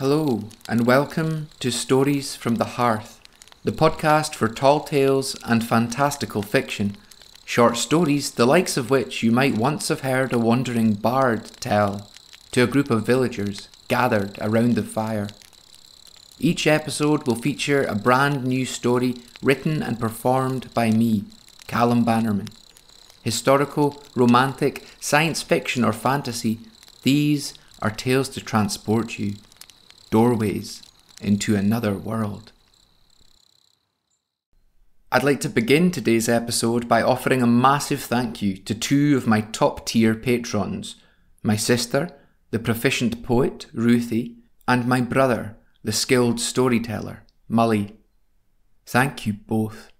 Hello, and welcome to Stories from the Hearth, the podcast for tall tales and fantastical fiction. Short stories, the likes of which you might once have heard a wandering bard tell to a group of villagers gathered around the fire. Each episode will feature a brand new story written and performed by me, Callum Bannerman. Historical, romantic, science fiction, or fantasy, these are tales to transport you doorways into another world. I'd like to begin today's episode by offering a massive thank you to two of my top tier patrons my sister, the proficient poet, Ruthie, and my brother, the skilled storyteller, Mully. Thank you both.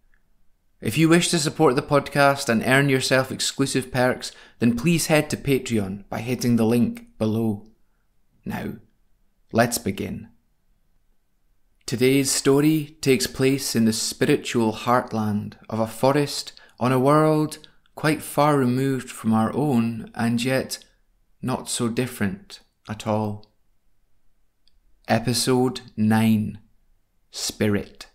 If you wish to support the podcast and earn yourself exclusive perks, then please head to Patreon by hitting the link below. Now, Let's begin. Today's story takes place in the spiritual heartland of a forest on a world quite far removed from our own and yet not so different at all. Episode 9 Spirit.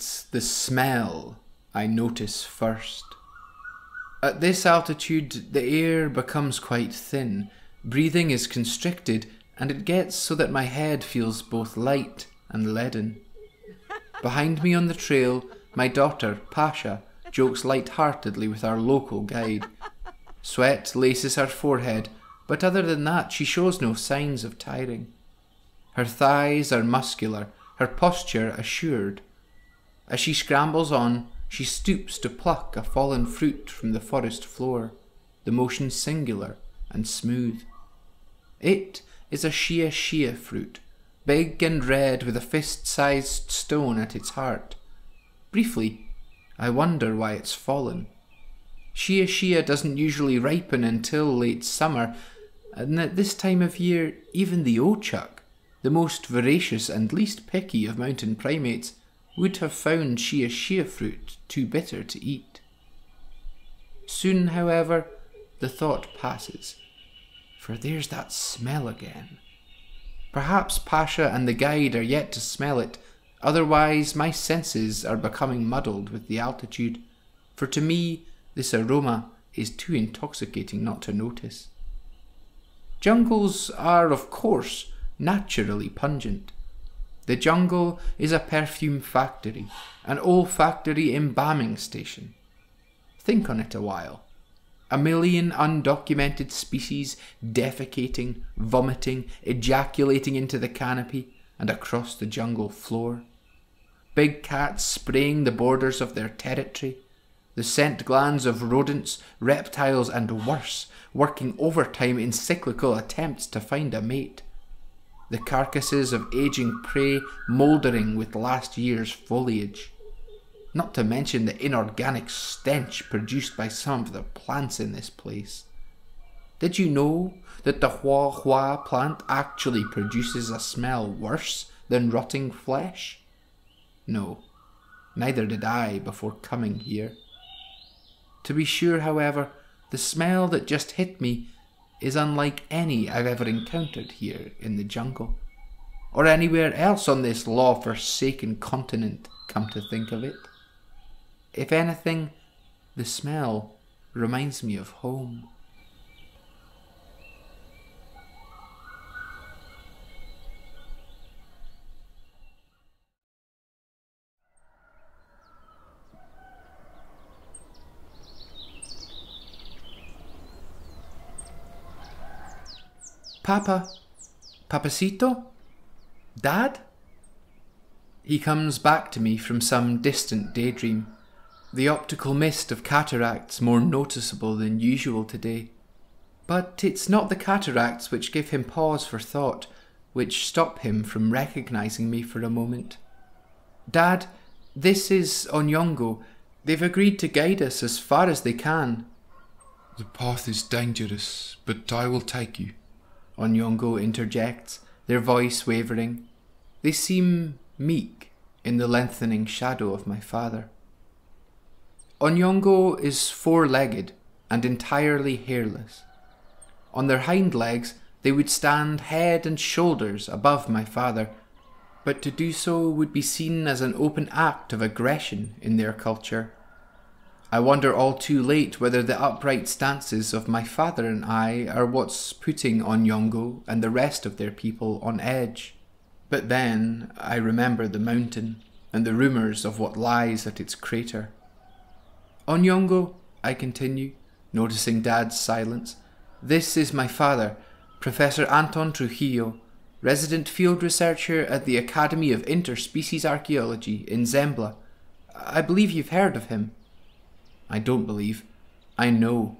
It's the smell I notice first. At this altitude, the air becomes quite thin, breathing is constricted, and it gets so that my head feels both light and leaden. Behind me on the trail, my daughter, Pasha, jokes light-heartedly with our local guide. Sweat laces her forehead, but other than that, she shows no signs of tiring. Her thighs are muscular, her posture assured. As she scrambles on, she stoops to pluck a fallen fruit from the forest floor, the motion singular and smooth. It is a shia shia fruit, big and red with a fist-sized stone at its heart. Briefly, I wonder why it's fallen. Shia shia doesn't usually ripen until late summer, and at this time of year, even the ochuck, the most voracious and least picky of mountain primates, would have found shia shia fruit too bitter to eat. Soon, however, the thought passes, for there's that smell again. Perhaps Pasha and the guide are yet to smell it, otherwise my senses are becoming muddled with the altitude, for to me this aroma is too intoxicating not to notice. Jungles are, of course, naturally pungent. The jungle is a perfume factory, an olfactory embalming station. Think on it a while. A million undocumented species defecating, vomiting, ejaculating into the canopy and across the jungle floor. Big cats spraying the borders of their territory. The scent glands of rodents, reptiles, and worse working overtime in cyclical attempts to find a mate the carcasses of aging prey mouldering with last year's foliage. Not to mention the inorganic stench produced by some of the plants in this place. Did you know that the hua hua plant actually produces a smell worse than rotting flesh? No, neither did I before coming here. To be sure, however, the smell that just hit me is unlike any I've ever encountered here in the jungle, or anywhere else on this law forsaken continent, come to think of it. If anything, the smell reminds me of home. Papa? Papacito? Dad? He comes back to me from some distant daydream, the optical mist of cataracts more noticeable than usual today. But it's not the cataracts which give him pause for thought, which stop him from recognizing me for a moment. Dad, this is Onyongo. They've agreed to guide us as far as they can. The path is dangerous, but I will take you. Onyongo interjects, their voice wavering. They seem meek in the lengthening shadow of my father. Onyongo is four legged and entirely hairless. On their hind legs, they would stand head and shoulders above my father, but to do so would be seen as an open act of aggression in their culture. I wonder all too late whether the upright stances of my father and I are what's putting Onyongo and the rest of their people on edge. But then I remember the mountain and the rumours of what lies at its crater. Onyongo, I continue, noticing Dad's silence, this is my father, Professor Anton Trujillo, resident field researcher at the Academy of Interspecies Archaeology in Zembla. I believe you've heard of him. I don't believe. I know.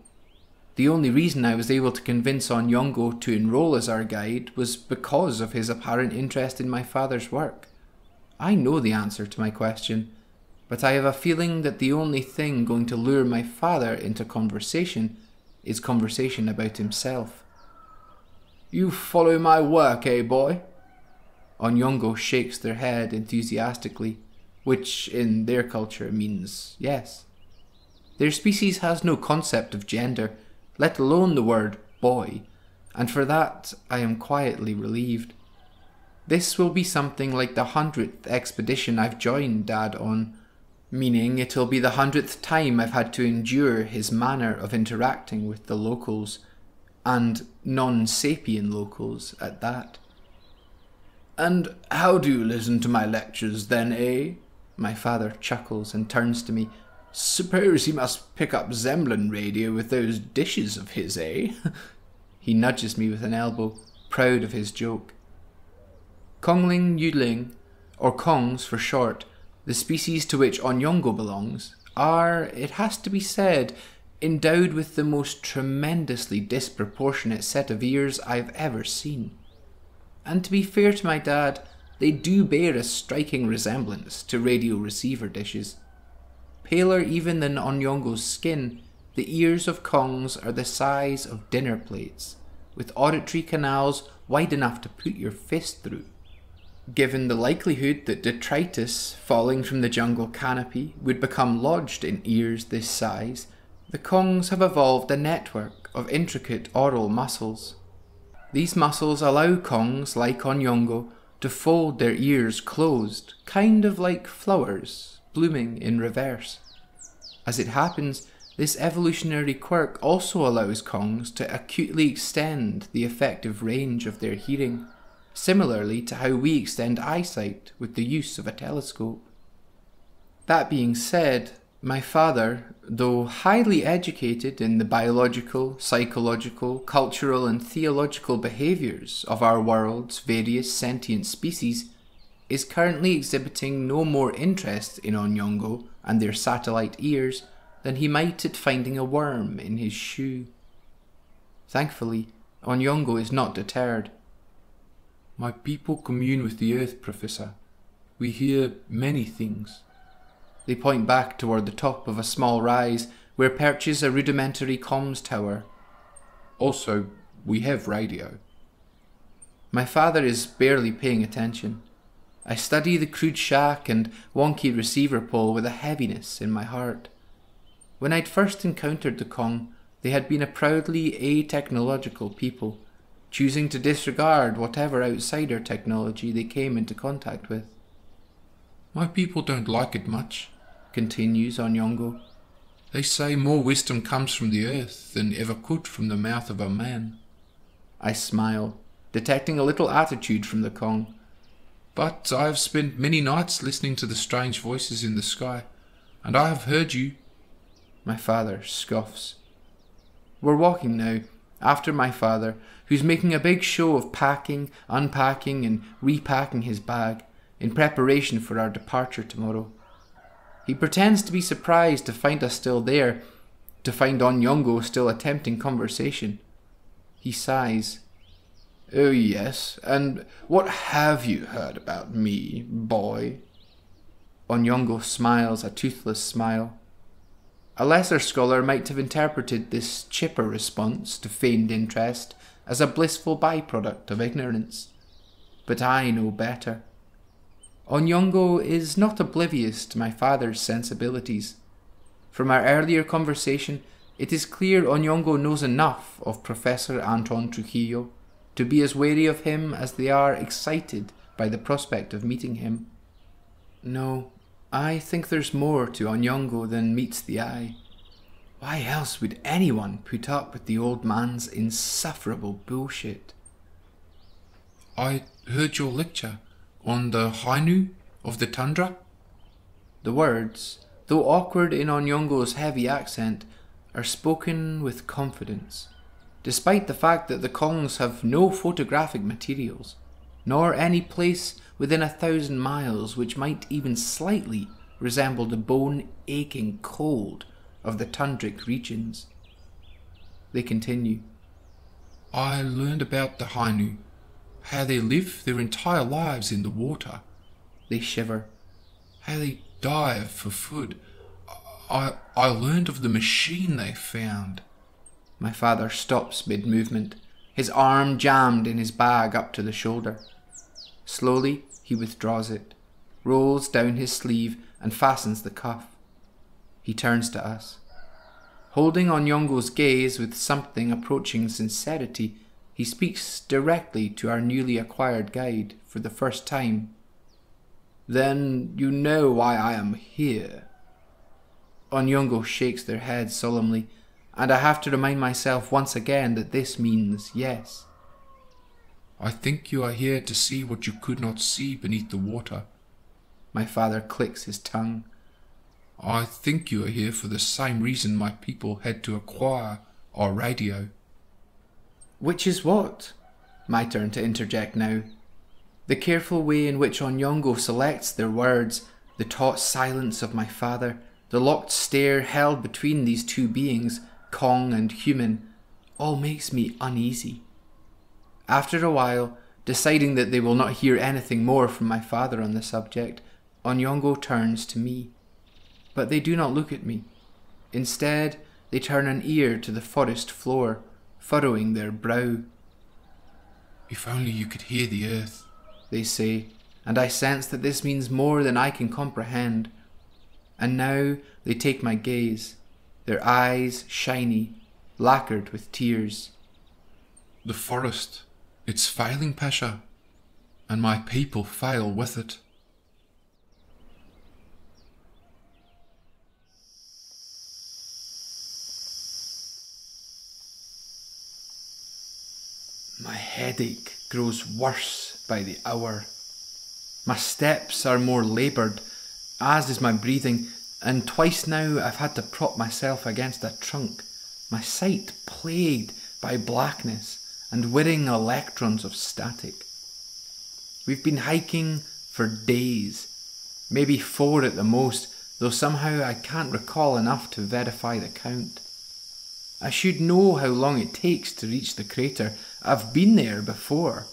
The only reason I was able to convince Onyongo to enroll as our guide was because of his apparent interest in my father's work. I know the answer to my question, but I have a feeling that the only thing going to lure my father into conversation is conversation about himself. You follow my work, eh, boy? Onyongo shakes their head enthusiastically, which in their culture means yes. Their species has no concept of gender, let alone the word boy, and for that I am quietly relieved. This will be something like the hundredth expedition I've joined Dad on, meaning it'll be the hundredth time I've had to endure his manner of interacting with the locals, and non sapien locals at that. And how do you listen to my lectures then, eh? My father chuckles and turns to me. Suppose he must pick up Zemblan radio with those dishes of his, eh? he nudges me with an elbow, proud of his joke. Cónglín yōulíng, or Kongs for short, the species to which Onyongo belongs, are, it has to be said, endowed with the most tremendously disproportionate set of ears I've ever seen. And to be fair to my dad, they do bear a striking resemblance to radio receiver dishes. Paler even than Onyongo's skin, the ears of Kongs are the size of dinner plates, with auditory canals wide enough to put your fist through. Given the likelihood that detritus falling from the jungle canopy would become lodged in ears this size, the Kongs have evolved a network of intricate aural muscles. These muscles allow Kongs like Onyongo to fold their ears closed, kind of like flowers blooming in reverse. As it happens, this evolutionary quirk also allows Kongs to acutely extend the effective range of their hearing, similarly to how we extend eyesight with the use of a telescope. That being said, my father, though highly educated in the biological, psychological, cultural, and theological behaviours of our world's various sentient species, is currently exhibiting no more interest in Onyongo and their satellite ears than he might at finding a worm in his shoe. Thankfully, Onyongo is not deterred. My people commune with the earth, Professor. We hear many things. They point back toward the top of a small rise where perches a rudimentary comms tower. Also, we have radio. My father is barely paying attention. I study the crude shack and wonky receiver pole with a heaviness in my heart. When I'd first encountered the Kong, they had been a proudly a-technological people, choosing to disregard whatever outsider technology they came into contact with. My people don't like it much continues Onyongo. They say more wisdom comes from the earth than ever could from the mouth of a man. I smile, detecting a little attitude from the Kong. But I have spent many nights listening to the strange voices in the sky, and I have heard you. My father scoffs. We're walking now, after my father, who's making a big show of packing, unpacking, and repacking his bag in preparation for our departure tomorrow. He pretends to be surprised to find us still there, to find Onyongo still attempting conversation. He sighs. Oh, yes, and what have you heard about me, boy? Onyongo smiles a toothless smile. A lesser scholar might have interpreted this chipper response to feigned interest as a blissful byproduct of ignorance. But I know better. Onyongo is not oblivious to my father's sensibilities. From our earlier conversation, it is clear Onyongo knows enough of Professor Anton Trujillo to be as wary of him as they are excited by the prospect of meeting him. No, I think there's more to Onyongo than meets the eye. Why else would anyone put up with the old man's insufferable bullshit? I heard your lecture on the Hainu of the tundra. The words, though awkward in Onyongo's heavy accent, are spoken with confidence, despite the fact that the Kongs have no photographic materials, nor any place within a thousand miles which might even slightly resemble the bone aching cold of the tundric regions. They continue. I learned about the Hainu, how they live their entire lives in the water, They shiver. how they dive for food. I, I learned of the machine they found. My father stops mid movement, his arm jammed in his bag up to the shoulder. Slowly, he withdraws it, rolls down his sleeve, and fastens the cuff. He turns to us. Holding Onyongo's gaze with something approaching sincerity, he speaks directly to our newly acquired guide for the first time. Then you know why I am here. Onyongo shakes their heads solemnly, and I have to remind myself once again that this means yes. I think you are here to see what you could not see beneath the water. My father clicks his tongue. I think you are here for the same reason my people had to acquire our radio. Which is what? My turn to interject now. The careful way in which Onyongo selects their words, the taut silence of my father, the locked stare held between these two beings, Kong and human, all makes me uneasy. After a while, deciding that they will not hear anything more from my father on the subject, Onyongo turns to me. But they do not look at me. Instead, they turn an ear to the forest floor, furrowing their brow. If only you could hear the earth. they say, and I sense that this means more than I can comprehend. And now they take my gaze, their eyes shiny, lacquered with tears. The forest, it's failing, Pasha, and my people fail with it. My headache grows worse by the hour. My steps are more laboured, as is my breathing, and twice now I've had to prop myself against a trunk, my sight plagued by blackness and whirring electrons of static. We've been hiking for days, maybe four at the most, though somehow I can't recall enough to verify the count. I should know how long it takes to reach the crater. I've been there before.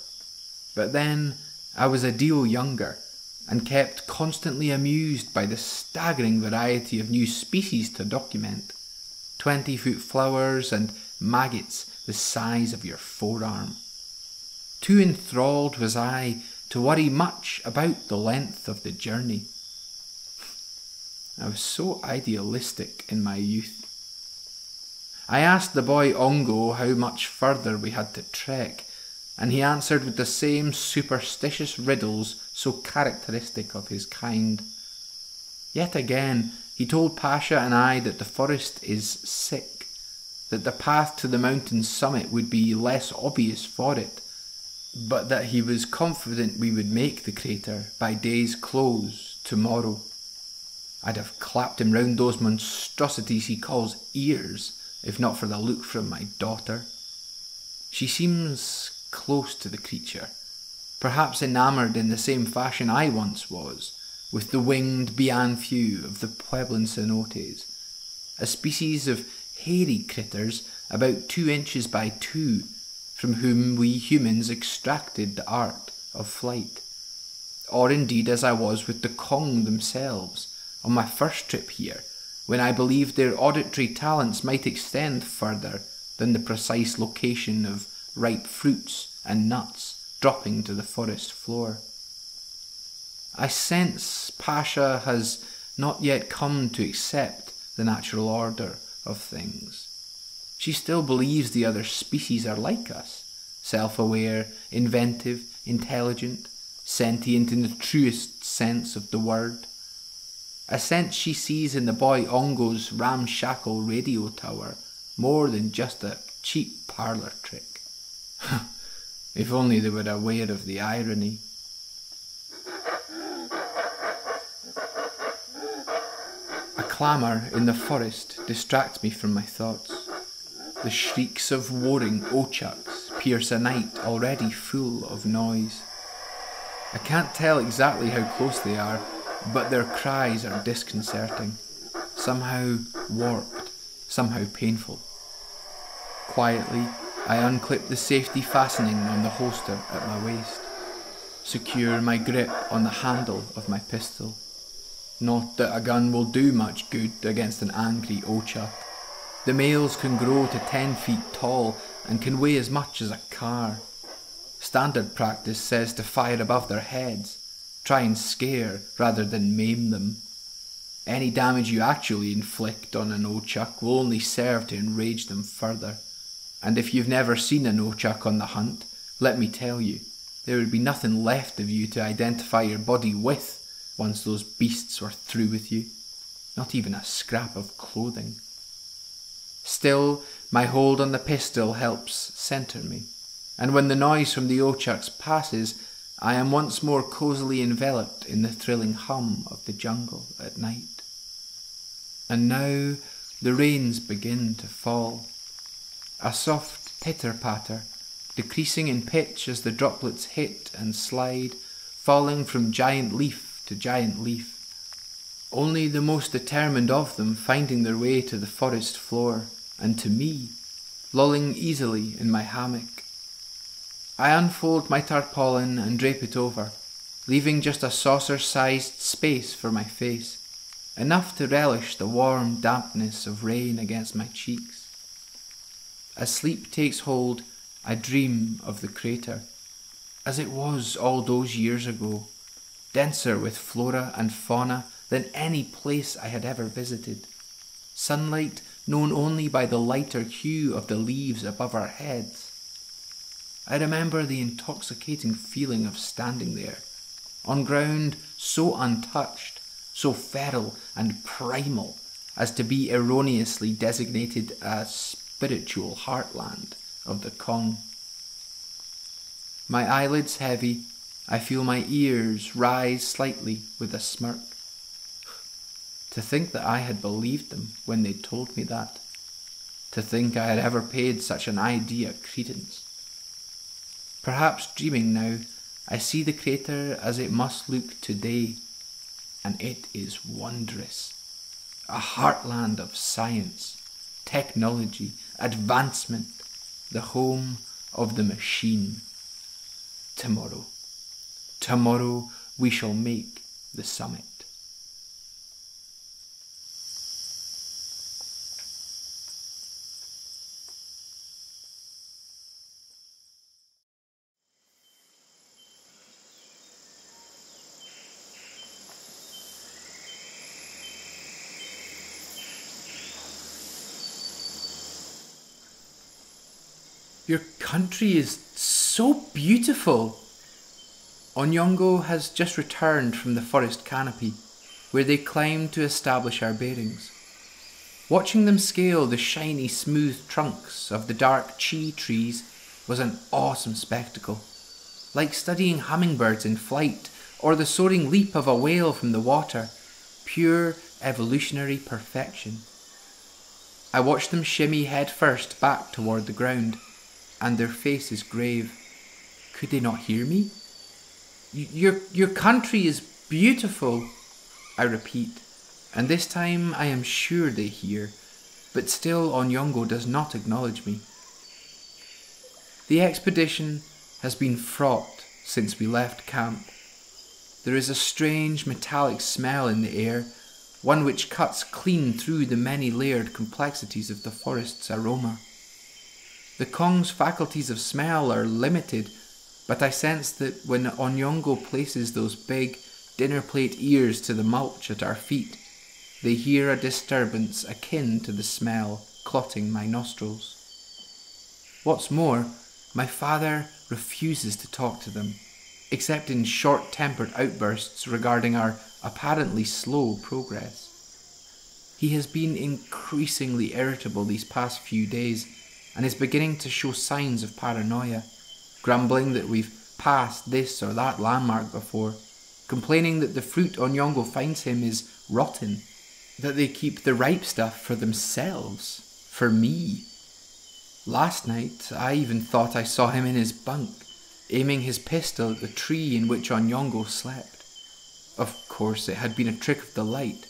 But then I was a deal younger and kept constantly amused by the staggering variety of new species to document. Twenty foot flowers and maggots the size of your forearm. Too enthralled was I to worry much about the length of the journey. I was so idealistic in my youth. I asked the boy Ongo how much further we had to trek, and he answered with the same superstitious riddles so characteristic of his kind. Yet again, he told Pasha and I that the forest is sick, that the path to the mountain's summit would be less obvious for it, but that he was confident we would make the crater by day's close tomorrow. I'd have clapped him round those monstrosities he calls ears if not for the look from my daughter. She seems close to the creature, perhaps enamoured in the same fashion I once was, with the winged Bienfew of the Pueblan cenotes, a species of hairy critters about two inches by two, from whom we humans extracted the art of flight. Or indeed as I was with the Kong themselves on my first trip here, when I believed their auditory talents might extend further than the precise location of ripe fruits and nuts dropping to the forest floor. I sense Pasha has not yet come to accept the natural order of things. She still believes the other species are like us self aware, inventive, intelligent, sentient in the truest sense of the word. A sense she sees in the boy Ongo's ramshackle radio tower more than just a cheap parlour trick. if only they were aware of the irony. A clamour in the forest distracts me from my thoughts. The shrieks of warring ochucks pierce a night already full of noise. I can't tell exactly how close they are, but their cries are disconcerting, somehow warped, somehow painful. Quietly, I unclip the safety fastening on the holster at my waist, secure my grip on the handle of my pistol. Not that a gun will do much good against an angry Ochak. The males can grow to ten feet tall and can weigh as much as a car. Standard practice says to fire above their heads, try and scare rather than maim them. Any damage you actually inflict on an Ochak will only serve to enrage them further. And if you've never seen an Ochak on the hunt, let me tell you, there would be nothing left of you to identify your body with once those beasts were through with you. Not even a scrap of clothing. Still, my hold on the pistol helps centre me, and when the noise from the Ochaks passes, I am once more cosily enveloped in the thrilling hum of the jungle at night. And now the rains begin to fall. A soft pitter patter, decreasing in pitch as the droplets hit and slide, falling from giant leaf to giant leaf. Only the most determined of them finding their way to the forest floor and to me, lolling easily in my hammock. I unfold my tarpaulin and drape it over, leaving just a saucer sized space for my face, enough to relish the warm dampness of rain against my cheeks. As sleep takes hold, I dream of the crater, as it was all those years ago, denser with flora and fauna than any place I had ever visited. Sunlight known only by the lighter hue of the leaves above our heads. I remember the intoxicating feeling of standing there, on ground so untouched, so feral and primal as to be erroneously designated a spiritual heartland of the Kong. My eyelids heavy, I feel my ears rise slightly with a smirk. To think that I had believed them when they told me that. To think I had ever paid such an idea credence. Perhaps dreaming now, I see the crater as it must look today, and it is wondrous. A heartland of science, technology, advancement, the home of the machine. Tomorrow, tomorrow we shall make the summit. Your country is so beautiful. Onyongo has just returned from the forest canopy, where they climbed to establish our bearings. Watching them scale the shiny, smooth trunks of the dark chi trees was an awesome spectacle, like studying hummingbirds in flight or the soaring leap of a whale from the water, pure evolutionary perfection. I watched them shimmy head first back toward the ground and their faces grave. Could they not hear me? Your, your country is beautiful, I repeat, and this time I am sure they hear, but still Onyongo does not acknowledge me. The expedition has been fraught since we left camp. There is a strange metallic smell in the air, one which cuts clean through the many layered complexities of the forest's aroma. The Kong's faculties of smell are limited, but I sense that when Onyongo places those big dinner plate ears to the mulch at our feet, they hear a disturbance akin to the smell clotting my nostrils. What's more, my father refuses to talk to them, except in short tempered outbursts regarding our apparently slow progress. He has been increasingly irritable these past few days and is beginning to show signs of paranoia, grumbling that we've passed this or that landmark before, complaining that the fruit Onyongo finds him is rotten, that they keep the ripe stuff for themselves, for me. Last night, I even thought I saw him in his bunk, aiming his pistol at the tree in which Onyongo slept. Of course, it had been a trick of the light,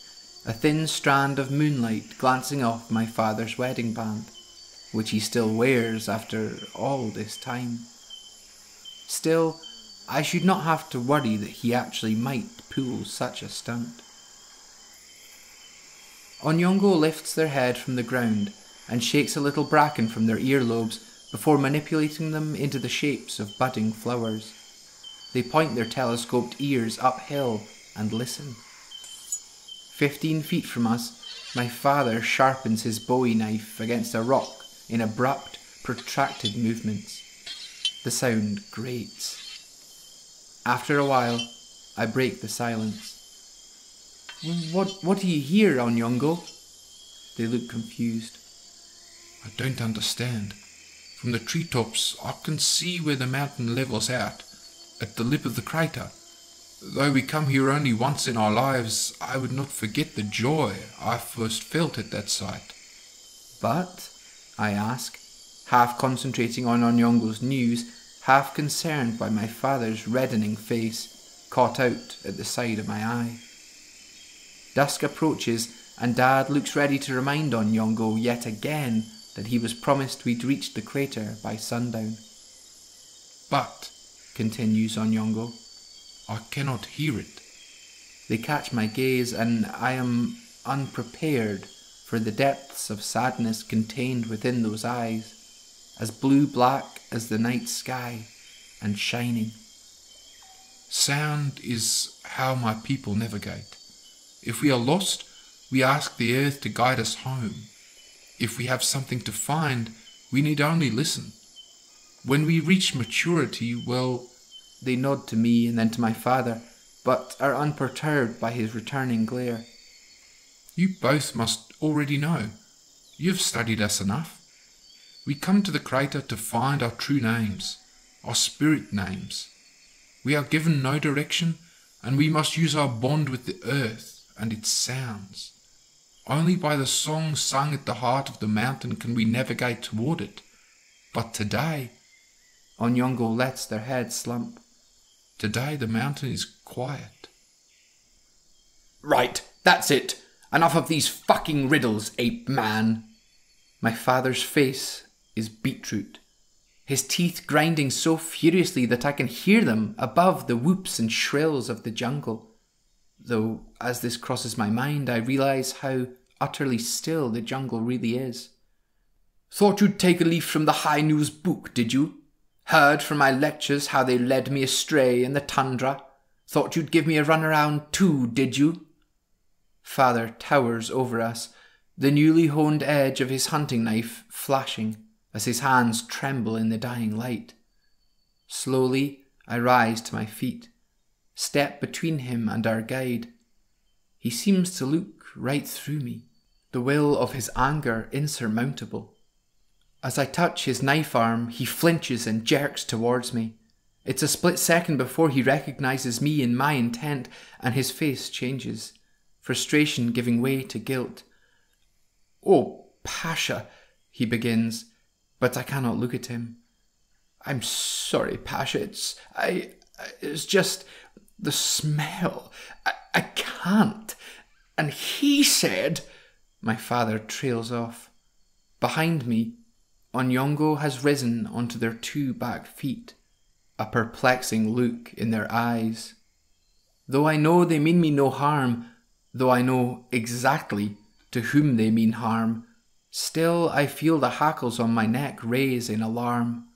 a thin strand of moonlight glancing off my father's wedding band which he still wears after all this time. Still, I should not have to worry that he actually might pull such a stunt. Onyongo lifts their head from the ground and shakes a little bracken from their earlobes before manipulating them into the shapes of budding flowers. They point their telescoped ears uphill and listen. Fifteen feet from us, my father sharpens his bowie knife against a rock in abrupt, protracted movements. The sound grates. After a while, I break the silence. What, what do you hear, Onyongo? They look confused. I don't understand. From the treetops, I can see where the mountain levels out, at the lip of the crater. Though we come here only once in our lives, I would not forget the joy I first felt at that sight. But I ask, half concentrating on Onyongo's news, half concerned by my father's reddening face, caught out at the side of my eye. Dusk approaches, and Dad looks ready to remind Onyongo yet again that he was promised we'd reach the crater by sundown. But, continues Onyongo, I cannot hear it. They catch my gaze, and I am unprepared for the depths of sadness contained within those eyes, as blue black as the night sky and shining. Sound is how my people navigate. If we are lost, we ask the earth to guide us home. If we have something to find, we need only listen. When we reach maturity, well, they nod to me and then to my father, but are unperturbed by his returning glare. You both must already know. You've studied us enough. We come to the crater to find our true names, our spirit names. We are given no direction, and we must use our bond with the earth and its sounds. Only by the song sung at the heart of the mountain can we navigate toward it. But today, Onyongo lets their heads slump. Today the mountain is quiet. Right, that's it. Enough of these fucking riddles, ape man. My father's face is beetroot, his teeth grinding so furiously that I can hear them above the whoops and shrills of the jungle. Though, as this crosses my mind, I realize how utterly still the jungle really is. Thought you'd take a leaf from the Hainu's book, did you? Heard from my lectures how they led me astray in the tundra? Thought you'd give me a run around too, did you? Father towers over us, the newly honed edge of his hunting knife flashing as his hands tremble in the dying light. Slowly, I rise to my feet, step between him and our guide. He seems to look right through me, the will of his anger insurmountable. As I touch his knife arm, he flinches and jerks towards me. It's a split second before he recognizes me and my intent, and his face changes frustration giving way to guilt. Oh, Pasha, he begins, but I cannot look at him. I'm sorry, Pasha. It's I. It's just the smell. I, I can't. And he said. My father trails off. Behind me, Onyongo has risen onto their two back feet, a perplexing look in their eyes. Though I know they mean me no harm, though I know exactly to whom they mean harm, still I feel the hackles on my neck raise in alarm,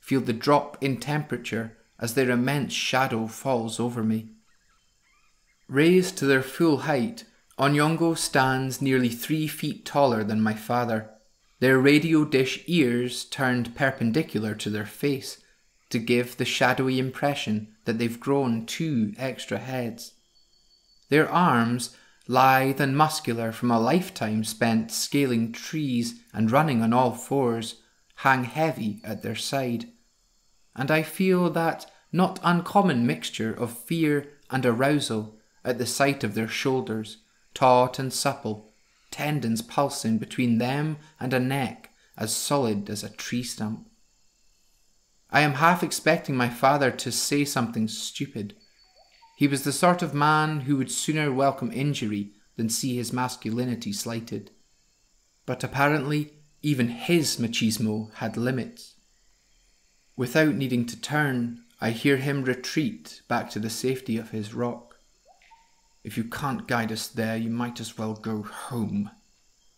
feel the drop in temperature as their immense shadow falls over me. Raised to their full height, Onyongo stands nearly three feet taller than my father, their radio dish ears turned perpendicular to their face to give the shadowy impression that they've grown two extra heads. Their arms, lithe and muscular from a lifetime spent scaling trees and running on all fours, hang heavy at their side. And I feel that not uncommon mixture of fear and arousal at the sight of their shoulders, taut and supple, tendons pulsing between them and a neck as solid as a tree stump. I am half expecting my father to say something stupid. He was the sort of man who would sooner welcome injury than see his masculinity slighted. But apparently, even his machismo had limits. Without needing to turn, I hear him retreat back to the safety of his rock. If you can't guide us there, you might as well go home,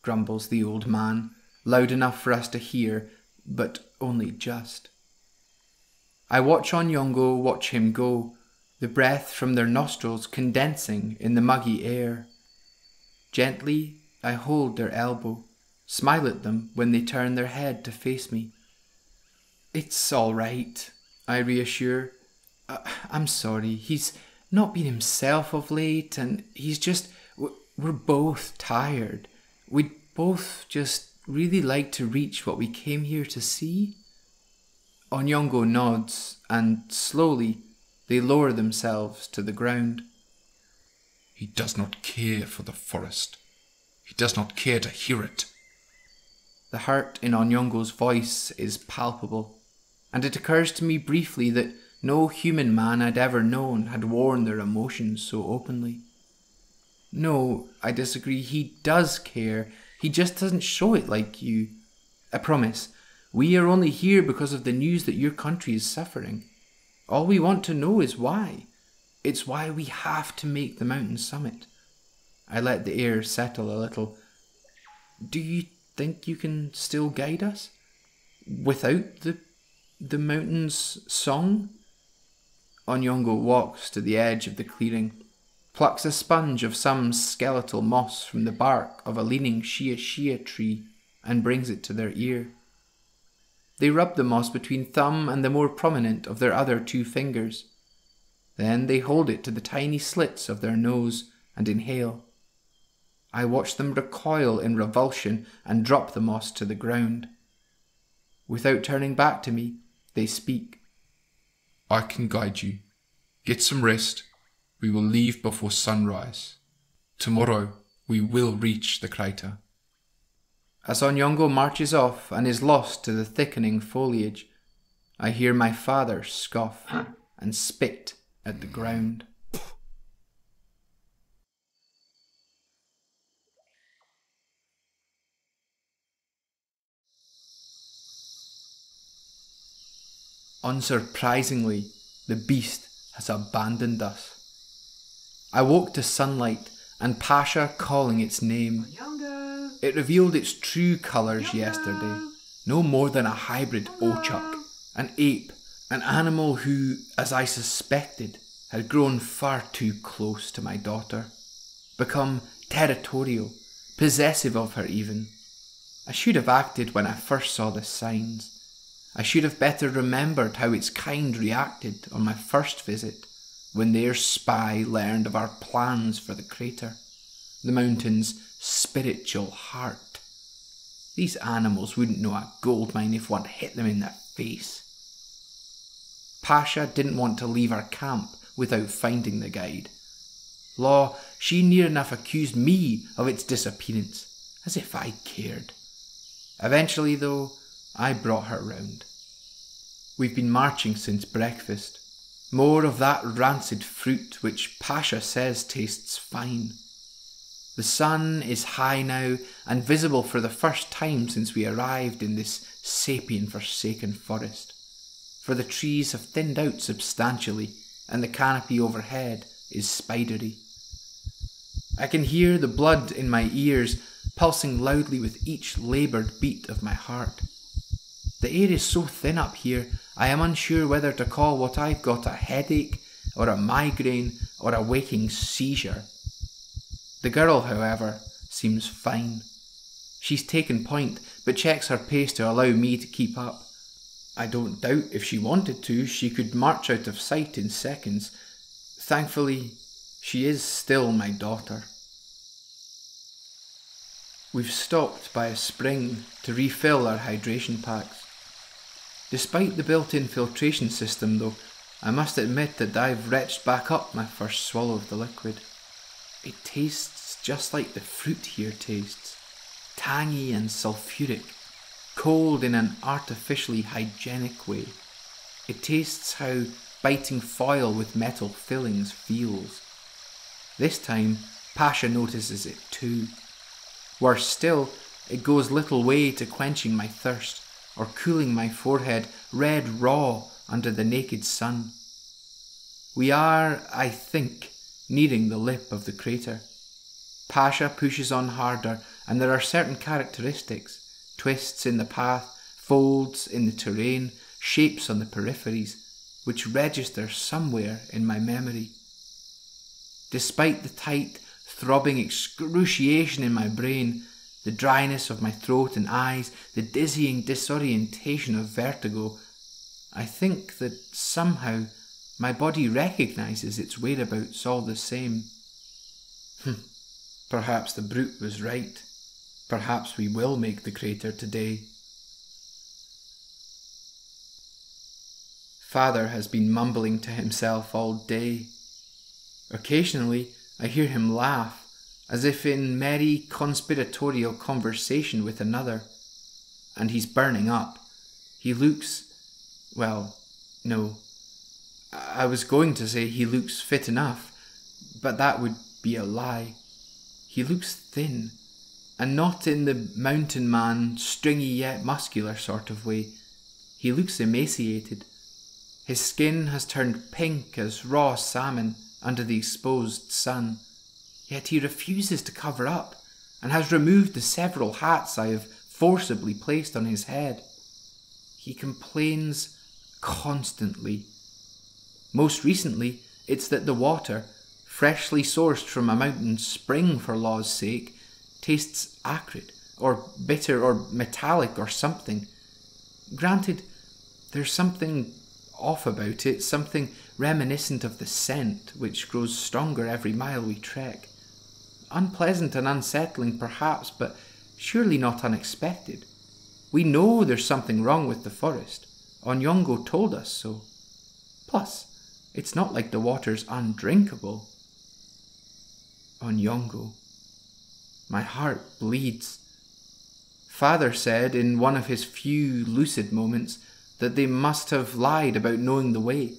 grumbles the old man, loud enough for us to hear, but only just. I watch Onyongo watch him go, the breath from their nostrils condensing in the muggy air. Gently, I hold their elbow, smile at them when they turn their head to face me. It's all right, I reassure. Uh, I'm sorry, he's not been himself of late, and he's just. We're both tired. We'd both just really like to reach what we came here to see. Onyongo nods, and slowly they lower themselves to the ground. He does not care for the forest. He does not care to hear it. The hurt in Onyongo's voice is palpable, and it occurs to me briefly that no human man I'd ever known had worn their emotions so openly. No, I disagree. He does care. He just doesn't show it like you. I promise. We are only here because of the news that your country is suffering. All we want to know is why. It's why we have to make the mountain summit. I let the air settle a little. Do you think you can still guide us? Without the the mountain's song? Onyongo walks to the edge of the clearing, plucks a sponge of some skeletal moss from the bark of a leaning shia shia tree, and brings it to their ear. They rub the moss between thumb and the more prominent of their other two fingers. Then they hold it to the tiny slits of their nose and inhale. I watch them recoil in revulsion and drop the moss to the ground. Without turning back to me, they speak. I can guide you. Get some rest. We will leave before sunrise. Tomorrow we will reach the crater. As Onyongo marches off and is lost to the thickening foliage, I hear my father scoff and spit at the ground. Unsurprisingly, the beast has abandoned us. I woke to sunlight and Pasha calling its name. It revealed its true colours yesterday. No more than a hybrid Ochuck, an ape, an animal who, as I suspected, had grown far too close to my daughter, become territorial, possessive of her even. I should have acted when I first saw the signs. I should have better remembered how its kind reacted on my first visit, when their spy learned of our plans for the crater, the mountain's spiritual heart. These animals wouldn't know a gold mine if one hit them in the face. Pasha didn't want to leave our camp without finding the guide. Law, she near enough accused me of its disappearance, as if I cared. Eventually, though, I brought her round. We've been marching since breakfast. More of that rancid fruit which Pasha says tastes fine. The sun is high now and visible for the first time since we arrived in this sapient forsaken forest, for the trees have thinned out substantially and the canopy overhead is spidery. I can hear the blood in my ears pulsing loudly with each laboured beat of my heart. The air is so thin up here, I am unsure whether to call what I've got a headache, or a migraine, or a waking seizure. The girl, however, seems fine. She's taken point, but checks her pace to allow me to keep up. I don't doubt if she wanted to, she could march out of sight in seconds. Thankfully, she is still my daughter. We've stopped by a spring to refill our hydration packs. Despite the built in filtration system, though, I must admit that I've retched back up my first swallow of the liquid. It tastes just like the fruit here tastes tangy and sulphuric, cold in an artificially hygienic way. It tastes how biting foil with metal fillings feels. This time, Pasha notices it too. Worse still, it goes little way to quenching my thirst or cooling my forehead red raw under the naked sun. We are, I think, nearing the lip of the crater. Pasha pushes on harder, and there are certain characteristics twists in the path, folds in the terrain, shapes on the peripheries, which register somewhere in my memory. Despite the tight, throbbing excruciation in my brain, the dryness of my throat and eyes, the dizzying disorientation of vertigo, I think that somehow my body recognizes its whereabouts all the same. Hmm. Perhaps the brute was right. Perhaps we will make the crater today. Father has been mumbling to himself all day. Occasionally, I hear him laugh, as if in merry conspiratorial conversation with another, and he's burning up. He looks, well, no. I was going to say he looks fit enough, but that would be a lie. He looks thin, and not in the mountain man, stringy yet muscular sort of way. He looks emaciated. His skin has turned pink as raw salmon under the exposed sun, yet he refuses to cover up and has removed the several hats I have forcibly placed on his head. He complains constantly. Most recently, it's that the water, freshly sourced from a mountain spring for law's sake, tastes acrid, or bitter, or metallic, or something. Granted, there's something off about it, something reminiscent of the scent, which grows stronger every mile we trek. Unpleasant and unsettling, perhaps, but surely not unexpected. We know there's something wrong with the forest. Onyongo told us so. Plus, it's not like the water's undrinkable. Onyongo. My heart bleeds. Father said in one of his few lucid moments that they must have lied about knowing the way,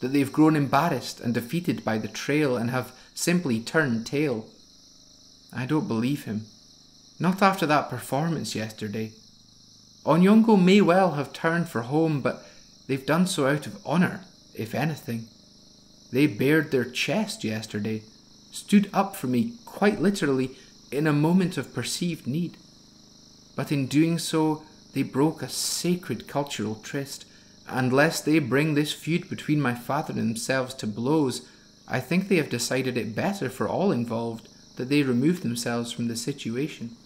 that they've grown embarrassed and defeated by the trail and have simply turned tail. I don't believe him. Not after that performance yesterday. Onyongo may well have turned for home, but they've done so out of honour, if anything. They bared their chest yesterday, stood up for me quite literally in a moment of perceived need. But in doing so, they broke a sacred cultural tryst, and lest they bring this feud between my father and themselves to blows, I think they have decided it better for all involved that they remove themselves from the situation.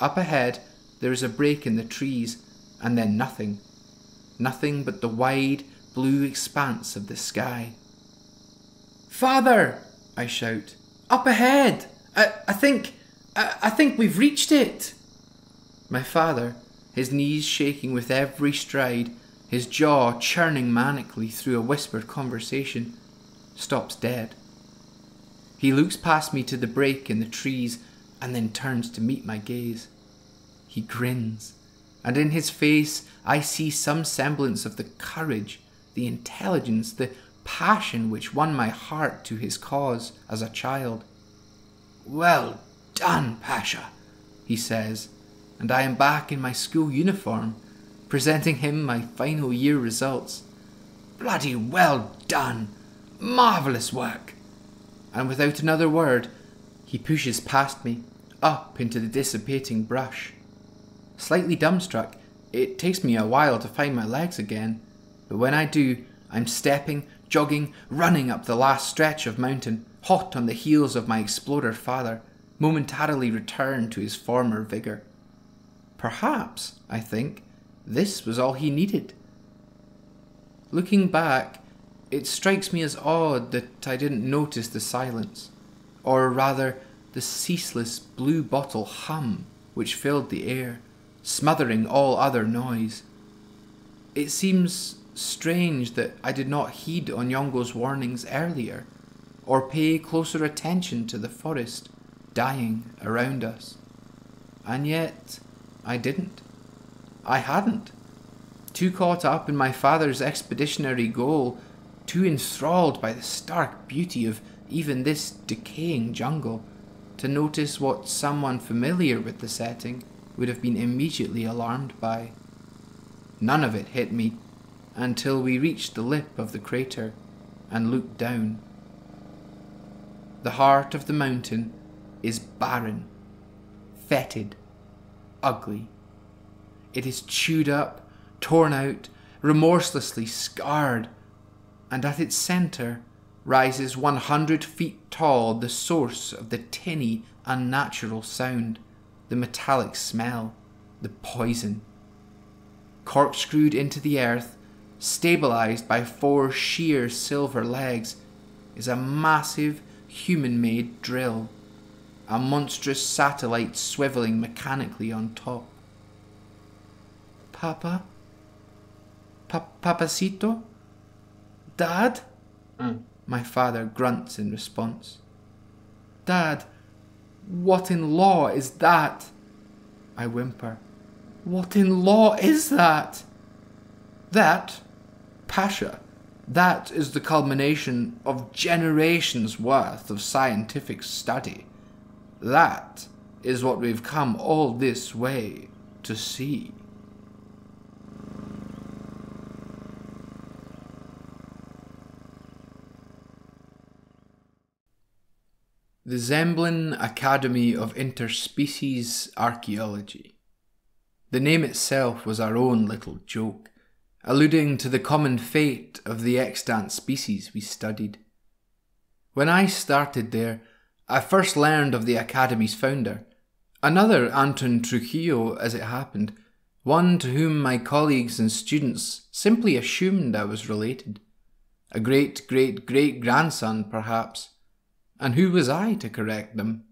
Up ahead, there is a break in the trees, and then nothing. Nothing but the wide, blue expanse of the sky. Father! I shout. Up ahead! I, I think. I, I think we've reached it! My father, his knees shaking with every stride, his jaw churning manically through a whispered conversation, stops dead. He looks past me to the break in the trees and then turns to meet my gaze. He grins, and in his face I see some semblance of the courage, the intelligence, the passion which won my heart to his cause as a child. Well done, Pasha, he says, and I am back in my school uniform, presenting him my final year results. Bloody well done! Marvellous work! and without another word, he pushes past me, up into the dissipating brush. Slightly dumbstruck, it takes me a while to find my legs again, but when I do, I'm stepping, jogging, running up the last stretch of mountain, hot on the heels of my explorer father, momentarily returned to his former vigour. Perhaps, I think, this was all he needed. Looking back, it strikes me as odd that I didn't notice the silence, or rather, the ceaseless blue bottle hum which filled the air, smothering all other noise. It seems strange that I did not heed Onyongo's warnings earlier, or pay closer attention to the forest dying around us. And yet, I didn't. I hadn't. Too caught up in my father's expeditionary goal, too enthralled by the stark beauty of even this decaying jungle, to notice what someone familiar with the setting would have been immediately alarmed by. None of it hit me until we reached the lip of the crater and looked down. The heart of the mountain is barren, fetid, ugly. It is chewed up, torn out, remorselessly scarred, and at its centre rises 100 feet tall the source of the tinny, unnatural sound, the metallic smell, the poison. Corkscrewed into the earth, stabilized by four sheer silver legs, is a massive human made drill, a monstrous satellite swiveling mechanically on top. Papa? Pa- Papacito? Dad? Mm. My father grunts in response. Dad, what in law is that? I whimper. What in law is that? That, Pasha, that is the culmination of generations worth of scientific study. That is what we've come all this way to see. The Zemblan Academy of Interspecies Archaeology. The name itself was our own little joke, alluding to the common fate of the extant species we studied. When I started there, I first learned of the Academy's founder, another Anton Trujillo as it happened, one to whom my colleagues and students simply assumed I was related. A great great great grandson, perhaps and who was I to correct them?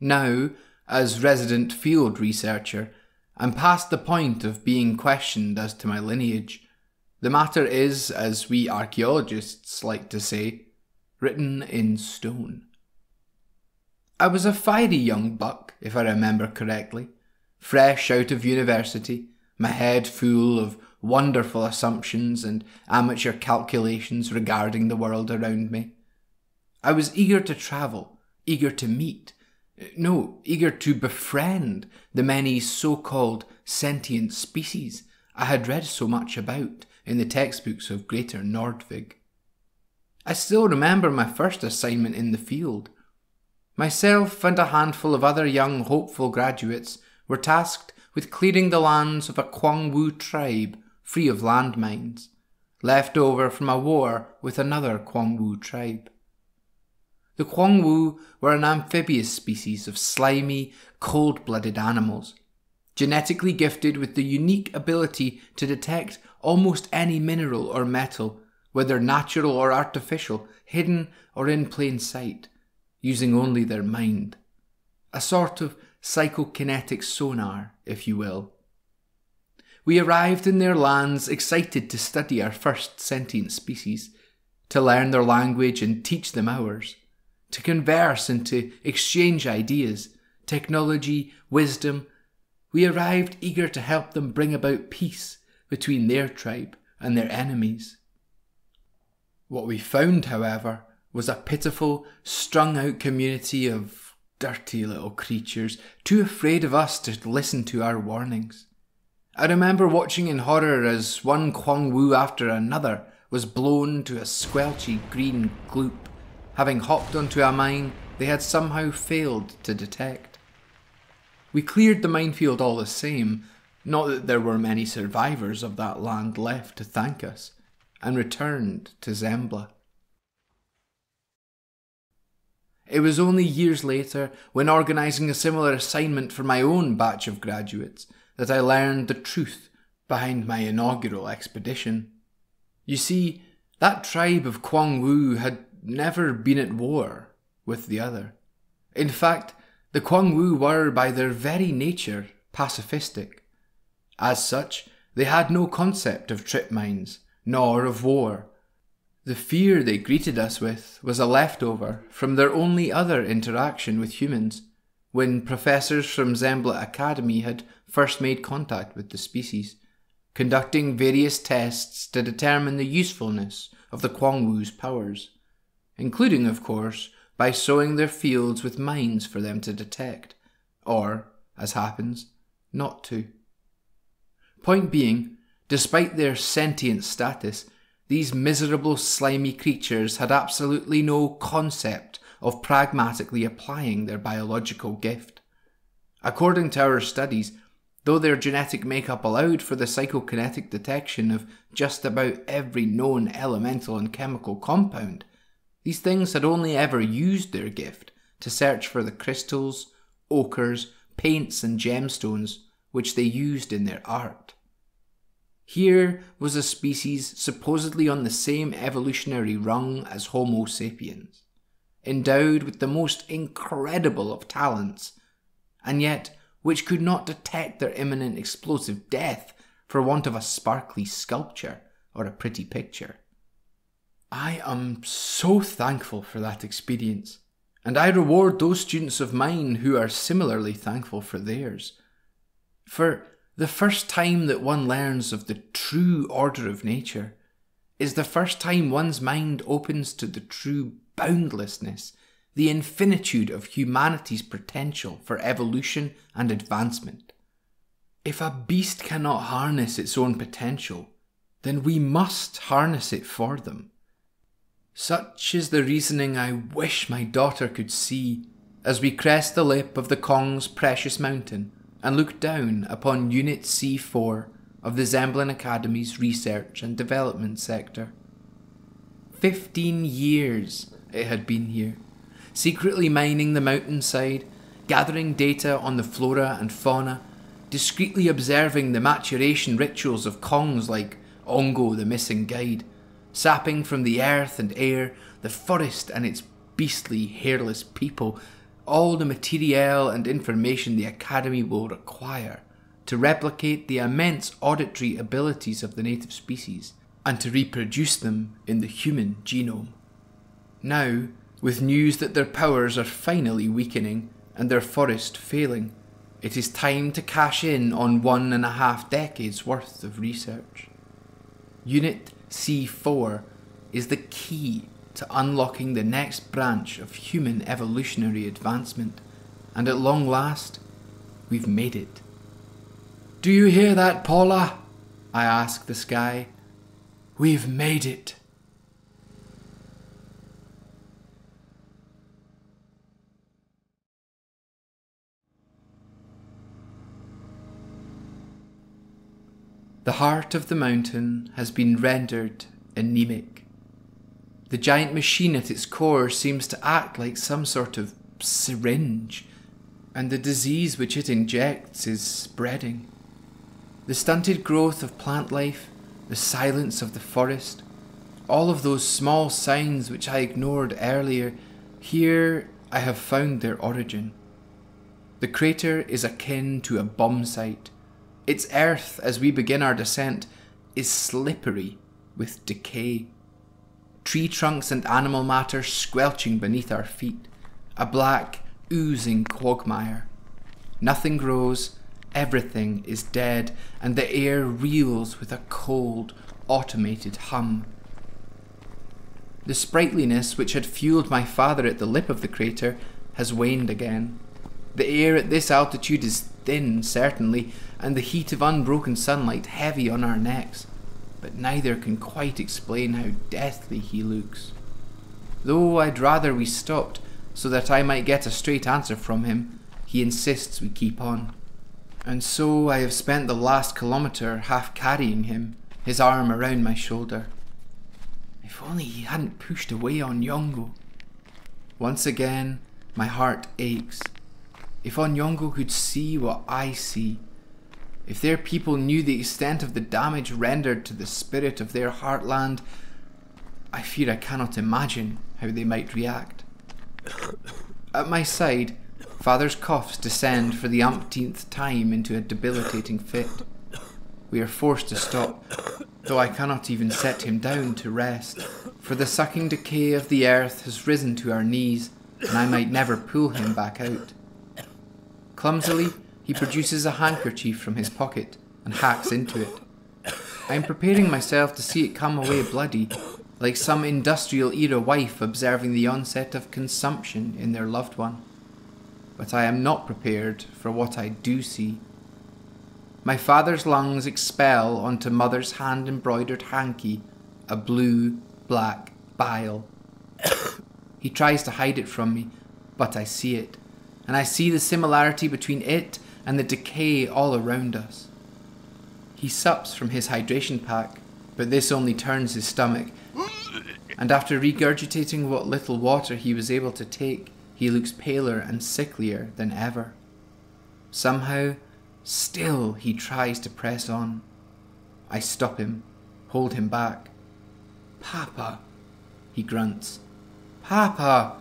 Now, as resident field researcher, I'm past the point of being questioned as to my lineage. The matter is, as we archaeologists like to say, written in stone. I was a fiery young buck, if I remember correctly, fresh out of university, my head full of wonderful assumptions and amateur calculations regarding the world around me. I was eager to travel, eager to meet, no, eager to befriend the many so called sentient species I had read so much about in the textbooks of Greater Nordvig. I still remember my first assignment in the field. Myself and a handful of other young hopeful graduates were tasked with clearing the lands of a Kwangwu tribe free of landmines, left over from a war with another Kwangwu tribe. The Kwangwu were an amphibious species of slimy, cold blooded animals, genetically gifted with the unique ability to detect almost any mineral or metal, whether natural or artificial, hidden or in plain sight, using only their mind. A sort of psychokinetic sonar, if you will. We arrived in their lands excited to study our first sentient species, to learn their language and teach them ours to converse and to exchange ideas, technology, wisdom, we arrived eager to help them bring about peace between their tribe and their enemies. What we found, however, was a pitiful, strung out community of dirty little creatures, too afraid of us to listen to our warnings. I remember watching in horror as one Kwong Wu after another was blown to a squelchy green gloop having hopped onto a mine they had somehow failed to detect. We cleared the minefield all the same, not that there were many survivors of that land left to thank us, and returned to Zembla. It was only years later, when organising a similar assignment for my own batch of graduates, that I learned the truth behind my inaugural expedition. You see, that tribe of Kwang Wu had never been at war with the other. In fact, the Kwang Wu were, by their very nature, pacifistic. As such, they had no concept of trip mines, nor of war. The fear they greeted us with was a leftover from their only other interaction with humans, when professors from Zembla Academy had first made contact with the species, conducting various tests to determine the usefulness of the Kwang Wu's powers, including, of course, by sowing their fields with mines for them to detect, or, as happens, not to. Point being, despite their sentient status, these miserable slimy creatures had absolutely no concept of pragmatically applying their biological gift. According to our studies, though their genetic makeup allowed for the psychokinetic detection of just about every known elemental and chemical compound, these things had only ever used their gift to search for the crystals, ochres, paints, and gemstones which they used in their art. Here was a species supposedly on the same evolutionary rung as Homo sapiens, endowed with the most incredible of talents, and yet which could not detect their imminent explosive death for want of a sparkly sculpture or a pretty picture. I am so thankful for that experience, and I reward those students of mine who are similarly thankful for theirs. For the first time that one learns of the true order of nature is the first time one's mind opens to the true boundlessness, the infinitude of humanity's potential for evolution and advancement. If a beast cannot harness its own potential, then we must harness it for them. Such is the reasoning I wish my daughter could see as we crest the lip of the Kong's precious mountain and look down upon Unit C4 of the Zemblan Academy's research and development sector. Fifteen years it had been here, secretly mining the mountainside, gathering data on the flora and fauna, discreetly observing the maturation rituals of Kongs like Ongo the missing guide sapping from the earth and air, the forest and its beastly, hairless people, all the material and information the Academy will require to replicate the immense auditory abilities of the native species and to reproduce them in the human genome. Now, with news that their powers are finally weakening and their forest failing, it is time to cash in on one and a half decades worth of research. Unit C4 is the key to unlocking the next branch of human evolutionary advancement, and at long last, we've made it. Do you hear that, Paula? I ask the sky. We've made it. The heart of the mountain has been rendered anemic. The giant machine at its core seems to act like some sort of syringe, and the disease which it injects is spreading. The stunted growth of plant life, the silence of the forest, all of those small signs which I ignored earlier, here I have found their origin. The crater is akin to a bomb site its earth, as we begin our descent, is slippery with decay. Tree trunks and animal matter squelching beneath our feet, a black, oozing quagmire. Nothing grows, everything is dead, and the air reels with a cold, automated hum. The sprightliness which had fueled my father at the lip of the crater has waned again. The air at this altitude is thin, certainly, and the heat of unbroken sunlight heavy on our necks, but neither can quite explain how deathly he looks. Though I'd rather we stopped, so that I might get a straight answer from him, he insists we keep on. And so I have spent the last kilometre half carrying him, his arm around my shoulder. If only he hadn't pushed away Onyongo. Once again, my heart aches. If Onyongo could see what I see, if their people knew the extent of the damage rendered to the spirit of their heartland, I fear I cannot imagine how they might react. At my side, Father's coughs descend for the umpteenth time into a debilitating fit. We are forced to stop, though I cannot even set him down to rest, for the sucking decay of the earth has risen to our knees, and I might never pull him back out. Clumsily, he produces a handkerchief from his pocket and hacks into it. I am preparing myself to see it come away bloody, like some industrial era wife observing the onset of consumption in their loved one. But I am not prepared for what I do see. My father's lungs expel onto mother's hand embroidered hanky a blue, black bile. he tries to hide it from me, but I see it, and I see the similarity between it and the decay all around us. He sups from his hydration pack, but this only turns his stomach, and after regurgitating what little water he was able to take, he looks paler and sicklier than ever. Somehow, still he tries to press on. I stop him, hold him back. Papa, he grunts. Papa,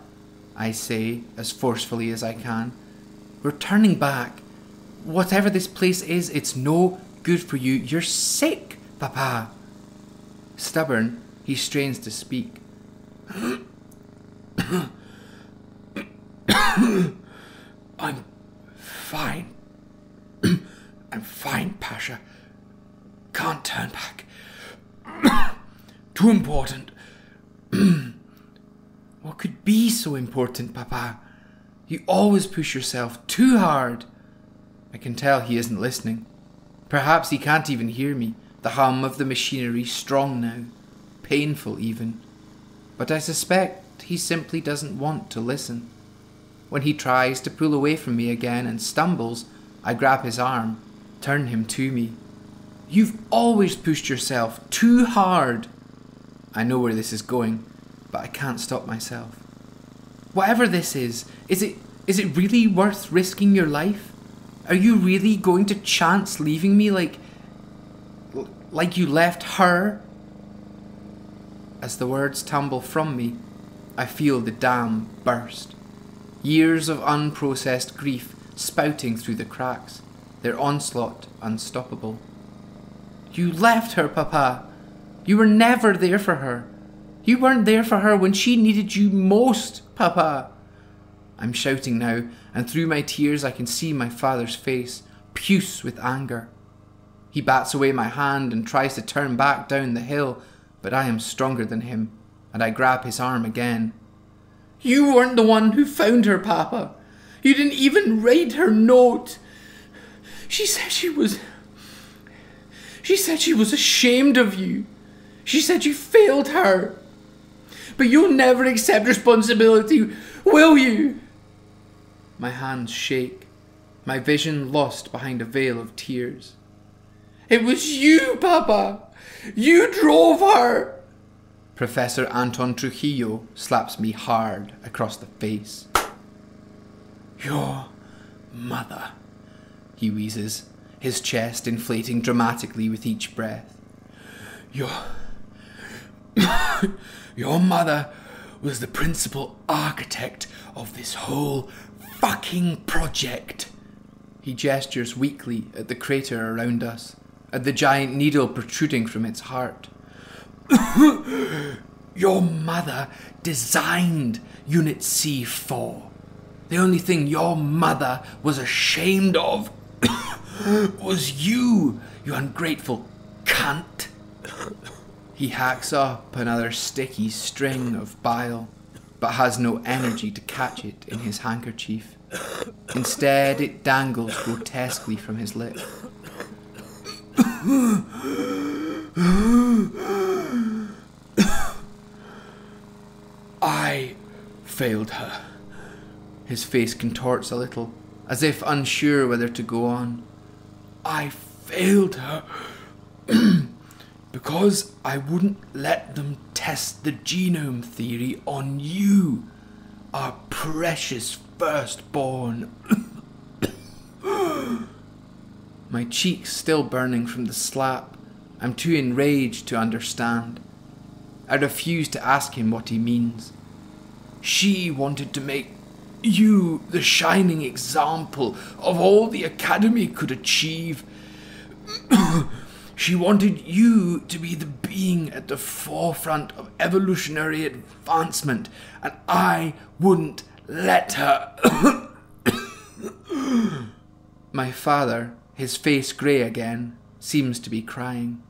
I say as forcefully as I can. We're turning back. Whatever this place is, it's no good for you. You're sick, Papa. Stubborn, he strains to speak. I'm fine. I'm fine, Pasha. Can't turn back. Too important. what could be so important, Papa? You always push yourself too hard. I can tell he isn't listening. Perhaps he can't even hear me, the hum of the machinery strong now, painful even. But I suspect he simply doesn't want to listen. When he tries to pull away from me again and stumbles, I grab his arm, turn him to me. You've always pushed yourself too hard. I know where this is going, but I can't stop myself. Whatever this is, is it is it really worth risking your life? Are you really going to chance leaving me like. like you left her? As the words tumble from me, I feel the dam burst. Years of unprocessed grief spouting through the cracks, their onslaught unstoppable. You left her, Papa. You were never there for her. You weren't there for her when she needed you most, Papa. I'm shouting now, and through my tears I can see my father's face, puce with anger. He bats away my hand and tries to turn back down the hill, but I am stronger than him, and I grab his arm again. You weren't the one who found her, Papa. You didn't even read her note. She said she was. She said she was ashamed of you. She said you failed her. But you'll never accept responsibility, will you? My hands shake, my vision lost behind a veil of tears. It was you, Papa! You drove her! Professor Anton Trujillo slaps me hard across the face. Your mother, he wheezes, his chest inflating dramatically with each breath. Your. Your mother was the principal architect of this whole fucking project. He gestures weakly at the crater around us, at the giant needle protruding from its heart. your mother designed Unit C4. The only thing your mother was ashamed of was you, you ungrateful cunt. He hacks up another sticky string of bile but has no energy to catch it in his handkerchief. Instead, it dangles grotesquely from his lip. I failed her. His face contorts a little, as if unsure whether to go on. I failed her because I wouldn't let them test the genome theory on you, our precious firstborn. My cheeks still burning from the slap, I'm too enraged to understand. I refuse to ask him what he means. She wanted to make you the shining example of all the Academy could achieve. she wanted you to be the being at the forefront of evolutionary advancement, and I wouldn't let her. My father, his face grey again, seems to be crying.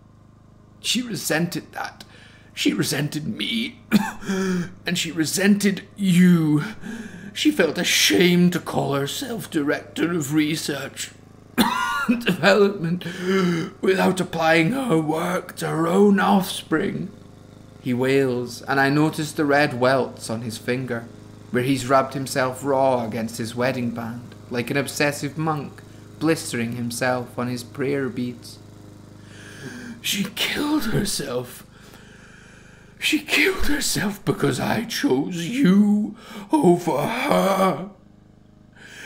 She resented that. She resented me. and she resented you. She felt ashamed to call herself director of research development without applying her work to her own offspring. He wails, and I notice the red welts on his finger, where he's rubbed himself raw against his wedding band, like an obsessive monk, blistering himself on his prayer beads. She killed herself she killed herself because I chose you over her.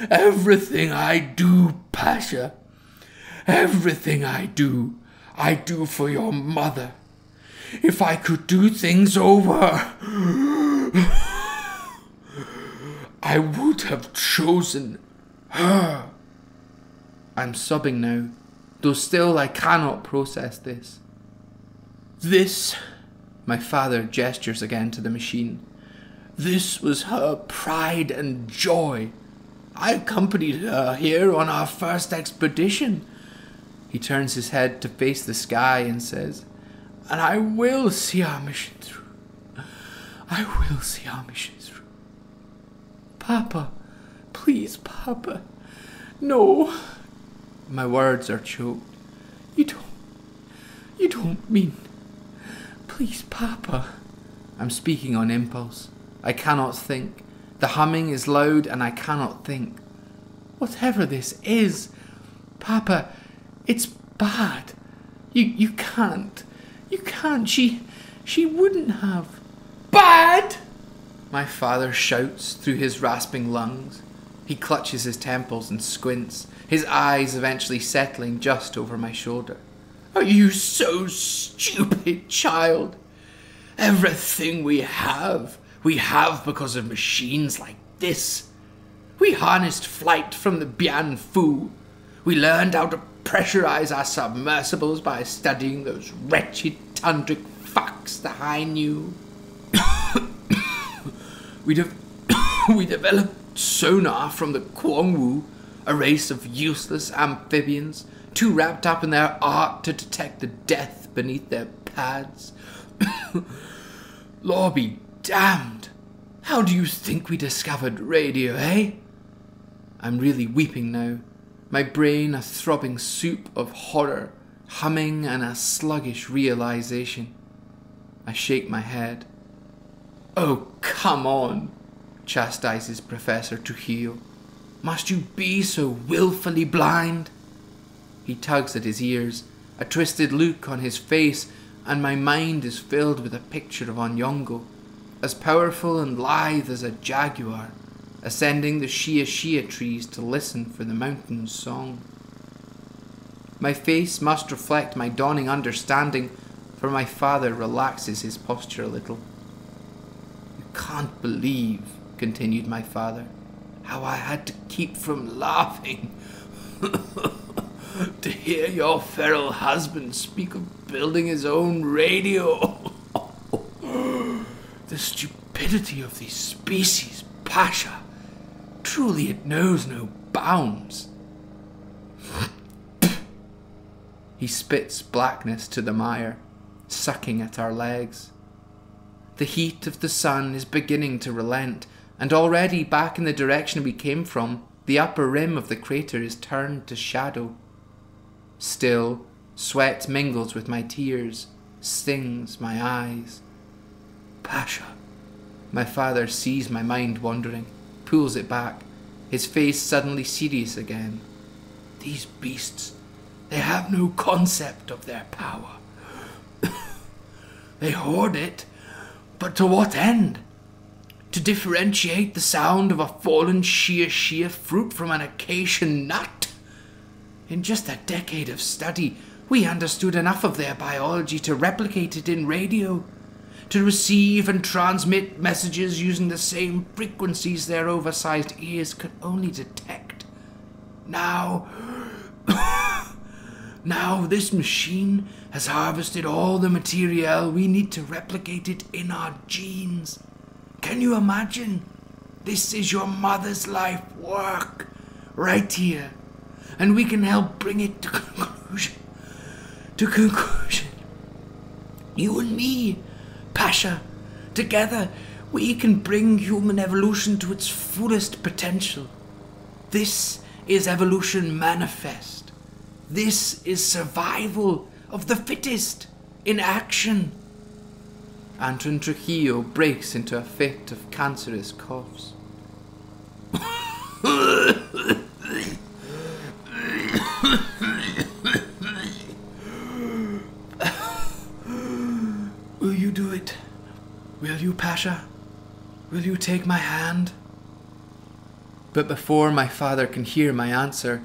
Everything I do, Pasha, everything I do, I do for your mother. If I could do things over, I would have chosen her. I'm sobbing now, though still I cannot process this. This my father gestures again to the machine. This was her pride and joy. I accompanied her here on our first expedition. He turns his head to face the sky and says, And I will see our mission through. I will see our mission through. Papa, please, Papa. No. My words are choked. You don't. You don't mean. Please, Papa. I'm speaking on impulse. I cannot think. The humming is loud and I cannot think. Whatever this is, Papa, it's bad. You you can't. You can't. She she wouldn't have. Bad! My father shouts through his rasping lungs. He clutches his temples and squints, his eyes eventually settling just over my shoulder. Are you so stupid, child? Everything we have, we have because of machines like this. We harnessed flight from the Bian Fu. We learned how to pressurize our submersibles by studying those wretched tundric fucks the Hainu. we, de- we developed sonar from the Kwangwu, a race of useless amphibians too wrapped up in their art to detect the death beneath their pads. Law be damned! How do you think we discovered radio, eh? I'm really weeping now, my brain a throbbing soup of horror, humming and a sluggish realization. I shake my head. Oh, come on, chastises Professor Trujillo. Must you be so wilfully blind? He tugs at his ears, a twisted look on his face, and my mind is filled with a picture of Onyongo, as powerful and lithe as a jaguar, ascending the shia shia trees to listen for the mountain's song. My face must reflect my dawning understanding, for my father relaxes his posture a little. You can't believe, continued my father, how I had to keep from laughing. to hear your feral husband speak of building his own radio. the stupidity of these species, Pasha. Truly, it knows no bounds. he spits blackness to the mire, sucking at our legs. The heat of the sun is beginning to relent, and already back in the direction we came from, the upper rim of the crater is turned to shadow. Still, sweat mingles with my tears, stings my eyes. Pasha, My father sees my mind wandering, pulls it back, his face suddenly serious again. These beasts, they have no concept of their power. they hoard it, but to what end? To differentiate the sound of a fallen shea shea fruit from an acacian nut? In just a decade of study, we understood enough of their biology to replicate it in radio to receive and transmit messages using the same frequencies their oversized ears could only detect. Now, now this machine has harvested all the material we need to replicate it in our genes. Can you imagine? This is your mother's life work, right here, and we can help bring it to conclusion. To conclusion. You and me Pasha. Together, we can bring human evolution to its fullest potential. This is evolution manifest. This is survival of the fittest in action. Anton Trujillo breaks into a fit of cancerous coughs. Will you, Will you take my hand? But before my father can hear my answer,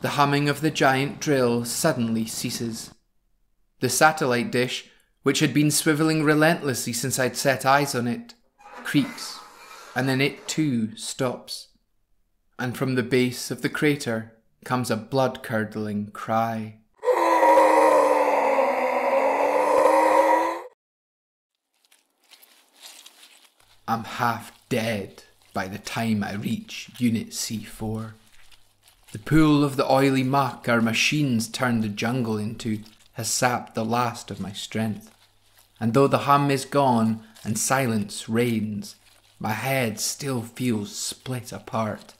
the humming of the giant drill suddenly ceases. The satellite dish, which had been swiveling relentlessly since I'd set eyes on it, creaks, and then it too stops. And from the base of the crater comes a blood curdling cry. I'm half dead by the time I reach Unit C4. The pool of the oily muck our machines turned the jungle into has sapped the last of my strength. And though the hum is gone and silence reigns, my head still feels split apart.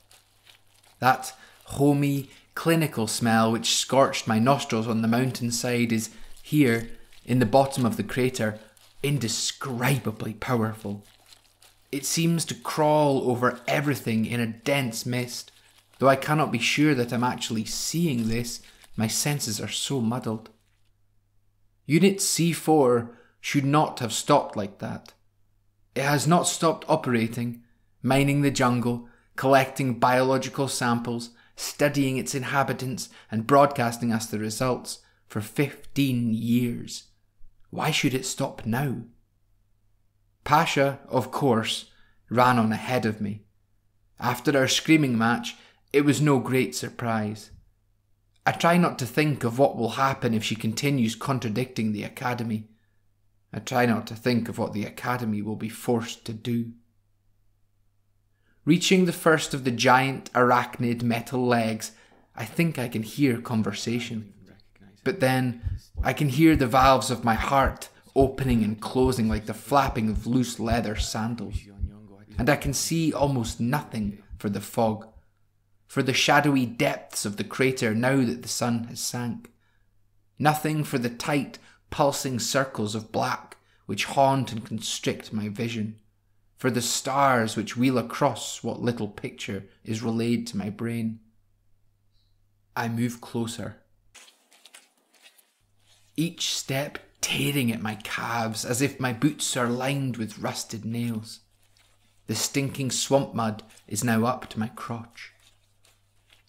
That homey, clinical smell which scorched my nostrils on the mountainside is here, in the bottom of the crater, indescribably powerful. It seems to crawl over everything in a dense mist. Though I cannot be sure that I'm actually seeing this, my senses are so muddled. Unit C4 should not have stopped like that. It has not stopped operating, mining the jungle, collecting biological samples, studying its inhabitants, and broadcasting us the results for 15 years. Why should it stop now? Pasha, of course, ran on ahead of me. After our screaming match, it was no great surprise. I try not to think of what will happen if she continues contradicting the Academy. I try not to think of what the Academy will be forced to do. Reaching the first of the giant arachnid metal legs, I think I can hear conversation. But then I can hear the valves of my heart opening and closing like the flapping of loose leather sandals. And I can see almost nothing for the fog, for the shadowy depths of the crater now that the sun has sank. Nothing for the tight, pulsing circles of black which haunt and constrict my vision, for the stars which wheel across what little picture is relayed to my brain. I move closer. Each step tearing at my calves as if my boots are lined with rusted nails. The stinking swamp mud is now up to my crotch.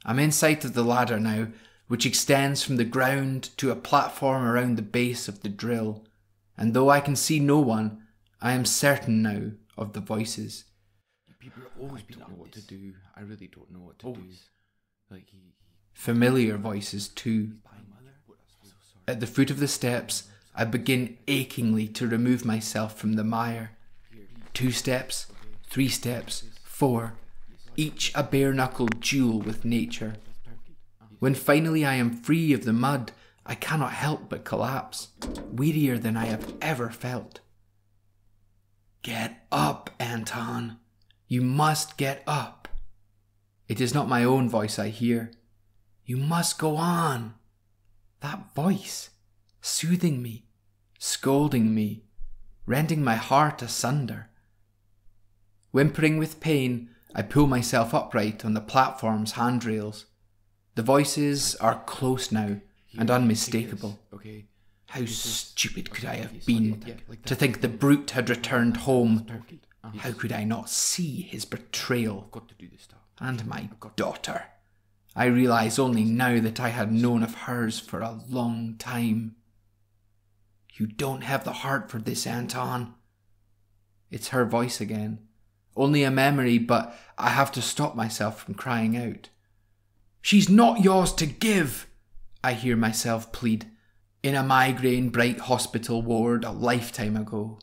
I'm in sight of the ladder now, which extends from the ground to a platform around the base of the drill, and though I can see no one, I am certain now of the voices. People are always don't know what to do. I really don't know what to always. do. Like he, familiar voices too. At the foot of the steps, I begin achingly to remove myself from the mire. Two steps, three steps, four, each a bare knuckled duel with nature. When finally I am free of the mud, I cannot help but collapse, wearier than I have ever felt. Get up, Anton. You must get up. It is not my own voice I hear. You must go on. That voice soothing me, scolding me, rending my heart asunder. Whimpering with pain, I pull myself upright on the platform's handrails. The voices are close now and unmistakable. Okay. How stupid could I have been to think the brute had returned home? How could I not see his betrayal? Got to do this stuff. And my daughter. I realize only now that I had known of hers for a long time. You don't have the heart for this, Anton. It's her voice again. Only a memory, but I have to stop myself from crying out. She's not yours to give, I hear myself plead, in a migraine bright hospital ward a lifetime ago.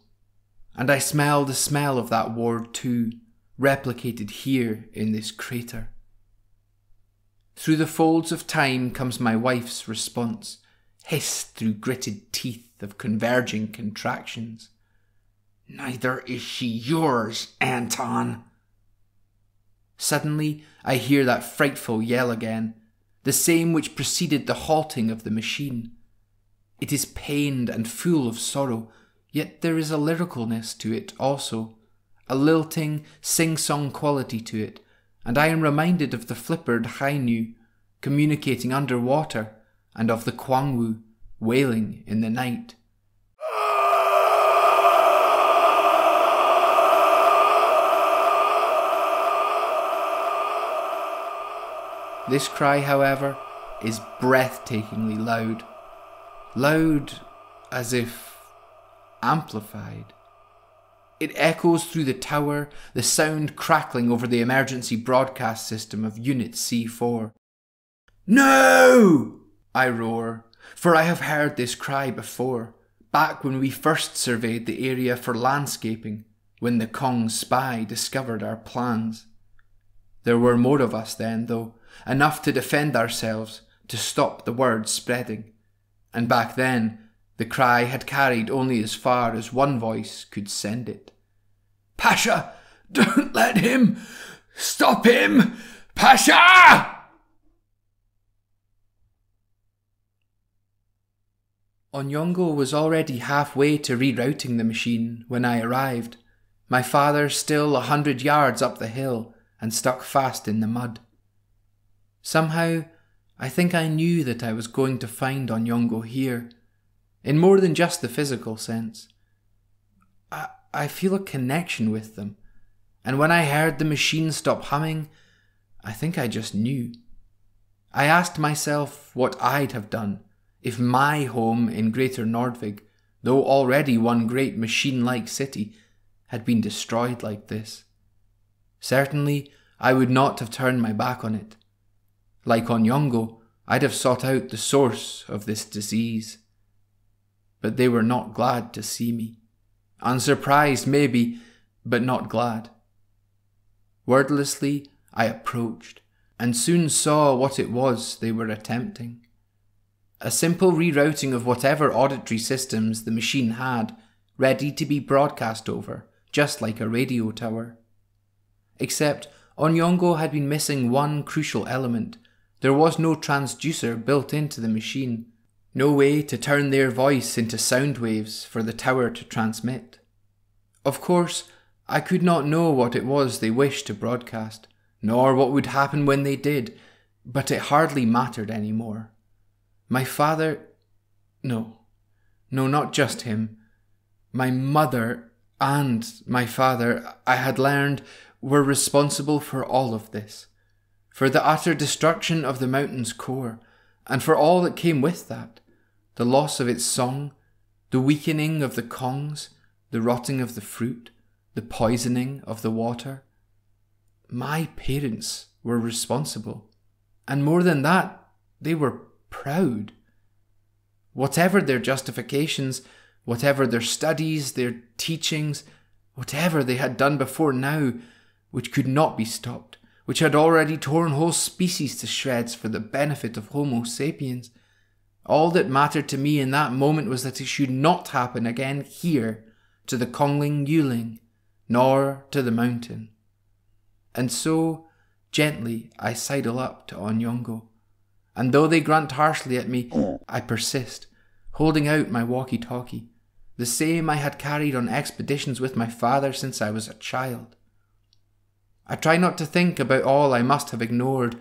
And I smell the smell of that ward too, replicated here in this crater. Through the folds of time comes my wife's response, hissed through gritted teeth of converging contractions. Neither is she yours, Anton. Suddenly, I hear that frightful yell again, the same which preceded the halting of the machine. It is pained and full of sorrow, yet there is a lyricalness to it also, a lilting, sing song quality to it, and I am reminded of the flippered Hainu communicating under water and of the Kwangwu wailing in the night. This cry, however, is breathtakingly loud. Loud as if amplified. It echoes through the tower, the sound crackling over the emergency broadcast system of Unit C4. No! I roar, for I have heard this cry before, back when we first surveyed the area for landscaping, when the Kong spy discovered our plans. There were more of us then, though, enough to defend ourselves, to stop the word spreading. And back then, the cry had carried only as far as one voice could send it. Pasha! Don't let him! Stop him! Pasha! Onyongo was already halfway to rerouting the machine when I arrived, my father still a hundred yards up the hill and stuck fast in the mud. Somehow, I think I knew that I was going to find Onyongo here, in more than just the physical sense. I, I feel a connection with them, and when I heard the machine stop humming, I think I just knew. I asked myself what I'd have done if my home in Greater Nordvig, though already one great machine like city, had been destroyed like this. Certainly, I would not have turned my back on it. Like Onyongo, I'd have sought out the source of this disease. But they were not glad to see me. Unsurprised, maybe, but not glad. Wordlessly, I approached, and soon saw what it was they were attempting. A simple rerouting of whatever auditory systems the machine had, ready to be broadcast over, just like a radio tower. Except Onyongo had been missing one crucial element. There was no transducer built into the machine, no way to turn their voice into sound waves for the tower to transmit. Of course, I could not know what it was they wished to broadcast, nor what would happen when they did, but it hardly mattered any more. My father. No. No, not just him. My mother and my father, I had learned, were responsible for all of this. For the utter destruction of the mountain's core, and for all that came with that the loss of its song, the weakening of the kongs, the rotting of the fruit, the poisoning of the water. My parents were responsible. And more than that, they were proud. Whatever their justifications, whatever their studies, their teachings, whatever they had done before now, which could not be stopped, which had already torn whole species to shreds for the benefit of Homo sapiens, all that mattered to me in that moment was that it should not happen again here, to the Cónglín yōulíng, nor to the mountain. And so, gently, I sidle up to Onyongo and though they grunt harshly at me, mm. I persist, holding out my walkie talkie, the same I had carried on expeditions with my father since I was a child. I try not to think about all I must have ignored,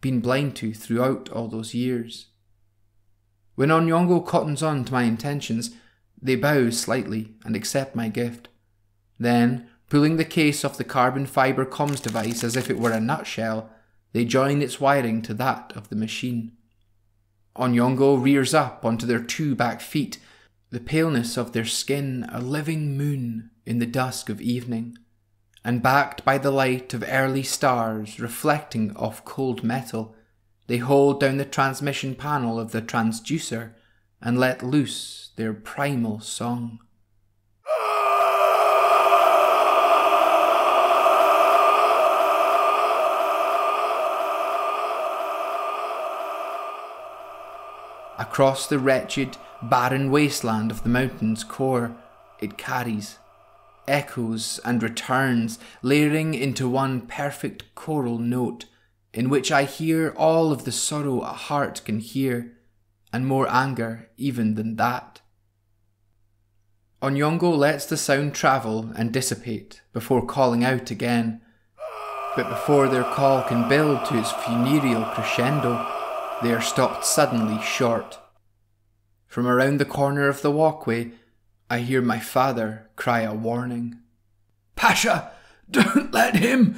been blind to throughout all those years. When Onyongo cottons on to my intentions, they bow slightly and accept my gift. Then, pulling the case off the carbon fibre comms device as if it were a nutshell, they join its wiring to that of the machine. Onyongo rears up onto their two back feet, the paleness of their skin a living moon in the dusk of evening, and backed by the light of early stars reflecting off cold metal, they hold down the transmission panel of the transducer and let loose their primal song. Across the wretched, barren wasteland of the mountain's core, it carries, echoes and returns, layering into one perfect choral note, in which I hear all of the sorrow a heart can hear, and more anger even than that. Onyongo lets the sound travel and dissipate before calling out again, but before their call can build to its funereal crescendo, they are stopped suddenly short. From around the corner of the walkway, I hear my father cry a warning. Pasha, don't let him!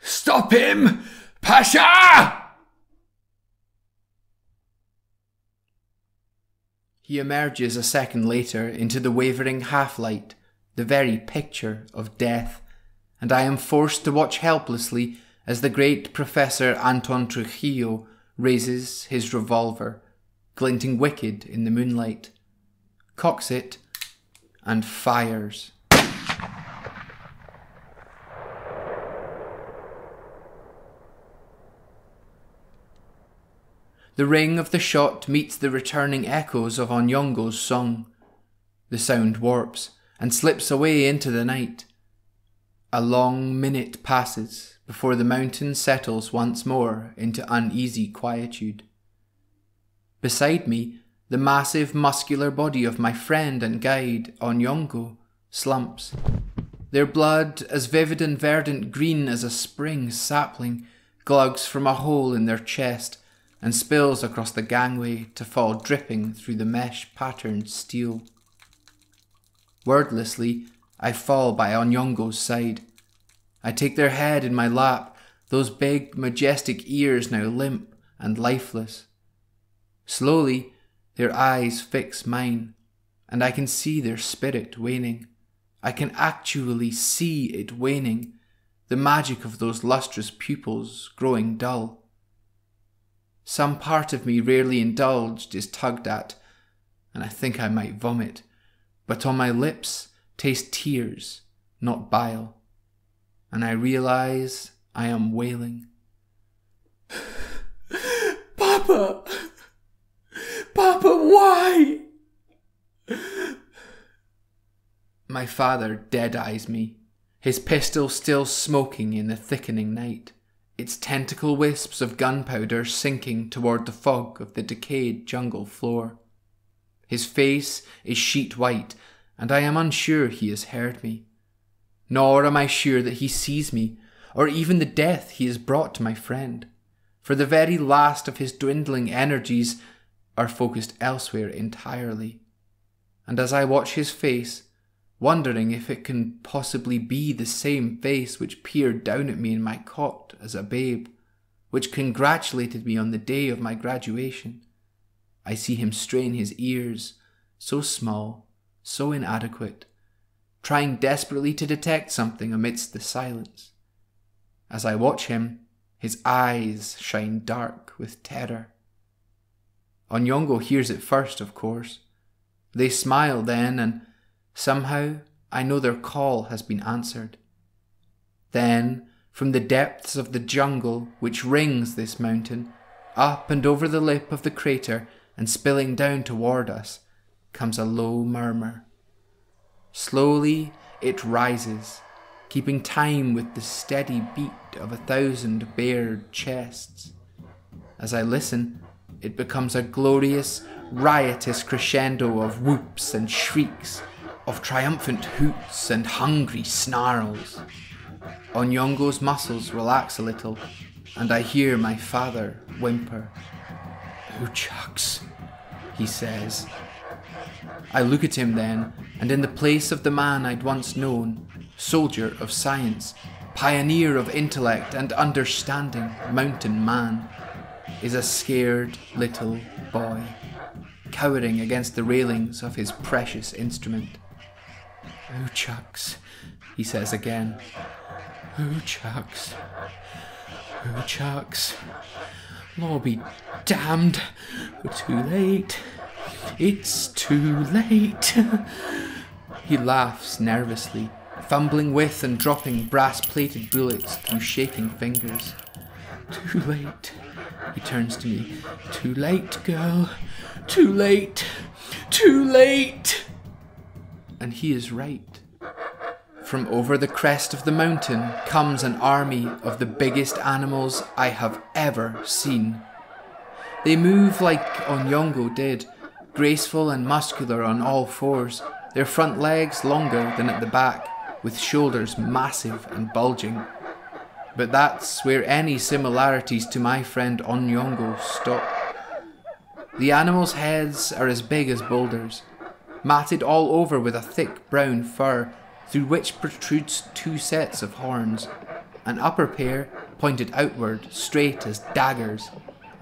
Stop him! Pasha! He emerges a second later into the wavering half light, the very picture of death, and I am forced to watch helplessly as the great Professor Anton Trujillo raises his revolver, glinting wicked in the moonlight, cocks it, and fires. The ring of the shot meets the returning echoes of Onyongo's song. The sound warps and slips away into the night. A long minute passes before the mountain settles once more into uneasy quietude. Beside me, the massive muscular body of my friend and guide, Onyongo, slumps. Their blood, as vivid and verdant green as a spring sapling, glugs from a hole in their chest and spills across the gangway to fall dripping through the mesh patterned steel. Wordlessly, I fall by Onyongo's side. I take their head in my lap, those big, majestic ears now limp and lifeless. Slowly, their eyes fix mine, and I can see their spirit waning. I can actually see it waning, the magic of those lustrous pupils growing dull. Some part of me rarely indulged is tugged at, and I think I might vomit, but on my lips taste tears, not bile and I realize I am wailing. Papa! Papa, why? My father dead eyes me, his pistol still smoking in the thickening night, its tentacle wisps of gunpowder sinking toward the fog of the decayed jungle floor. His face is sheet white, and I am unsure he has heard me nor am I sure that he sees me, or even the death he has brought to my friend, for the very last of his dwindling energies are focused elsewhere entirely. And as I watch his face, wondering if it can possibly be the same face which peered down at me in my cot as a babe, which congratulated me on the day of my graduation, I see him strain his ears, so small, so inadequate, trying desperately to detect something amidst the silence. As I watch him, his eyes shine dark with terror. Onyongo hears it first, of course. They smile then, and somehow I know their call has been answered. Then, from the depths of the jungle which rings this mountain, up and over the lip of the crater and spilling down toward us, comes a low murmur. Slowly it rises, keeping time with the steady beat of a thousand bared chests. As I listen, it becomes a glorious, riotous crescendo of whoops and shrieks, of triumphant hoots and hungry snarls. Onyongo's muscles relax a little, and I hear my father whimper. Who chucks, he says. I look at him then, and in the place of the man I'd once known, soldier of science, pioneer of intellect and understanding, mountain man, is a scared little boy, cowering against the railings of his precious instrument. Oh, Chucks, he says again. Oh, Chucks. Oh, Chucks. Law be damned. We're too late. It's too late. he laughs nervously, fumbling with and dropping brass plated bullets through shaking fingers. Too late. He turns to me. Too late, girl. Too late. Too late. And he is right. From over the crest of the mountain comes an army of the biggest animals I have ever seen. They move like Onyongo did, graceful and muscular on all fours, their front legs longer than at the back, with shoulders massive and bulging. But that's where any similarities to my friend Onyongo stop. The animals' heads are as big as boulders, matted all over with a thick brown fur through which protrudes two sets of horns, an upper pair pointed outward straight as daggers,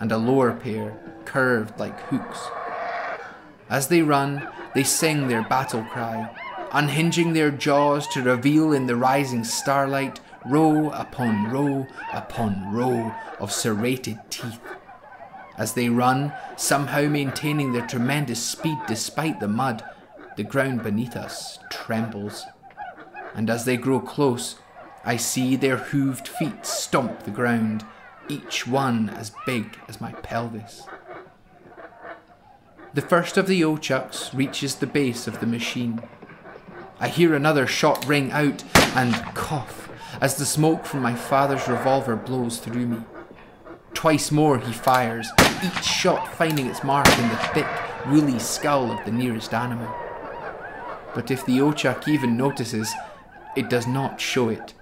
and a lower pair curved like hooks. As they run, they sing their battle cry, unhinging their jaws to reveal in the rising starlight row upon row upon row of serrated teeth. As they run, somehow maintaining their tremendous speed despite the mud, the ground beneath us trembles and as they grow close, I see their hooved feet stomp the ground, each one as big as my pelvis. The first of the Ochucks reaches the base of the machine. I hear another shot ring out and cough as the smoke from my father's revolver blows through me. Twice more he fires, each shot finding its mark in the thick, woolly skull of the nearest animal. But if the Ochuck even notices, it does not show it.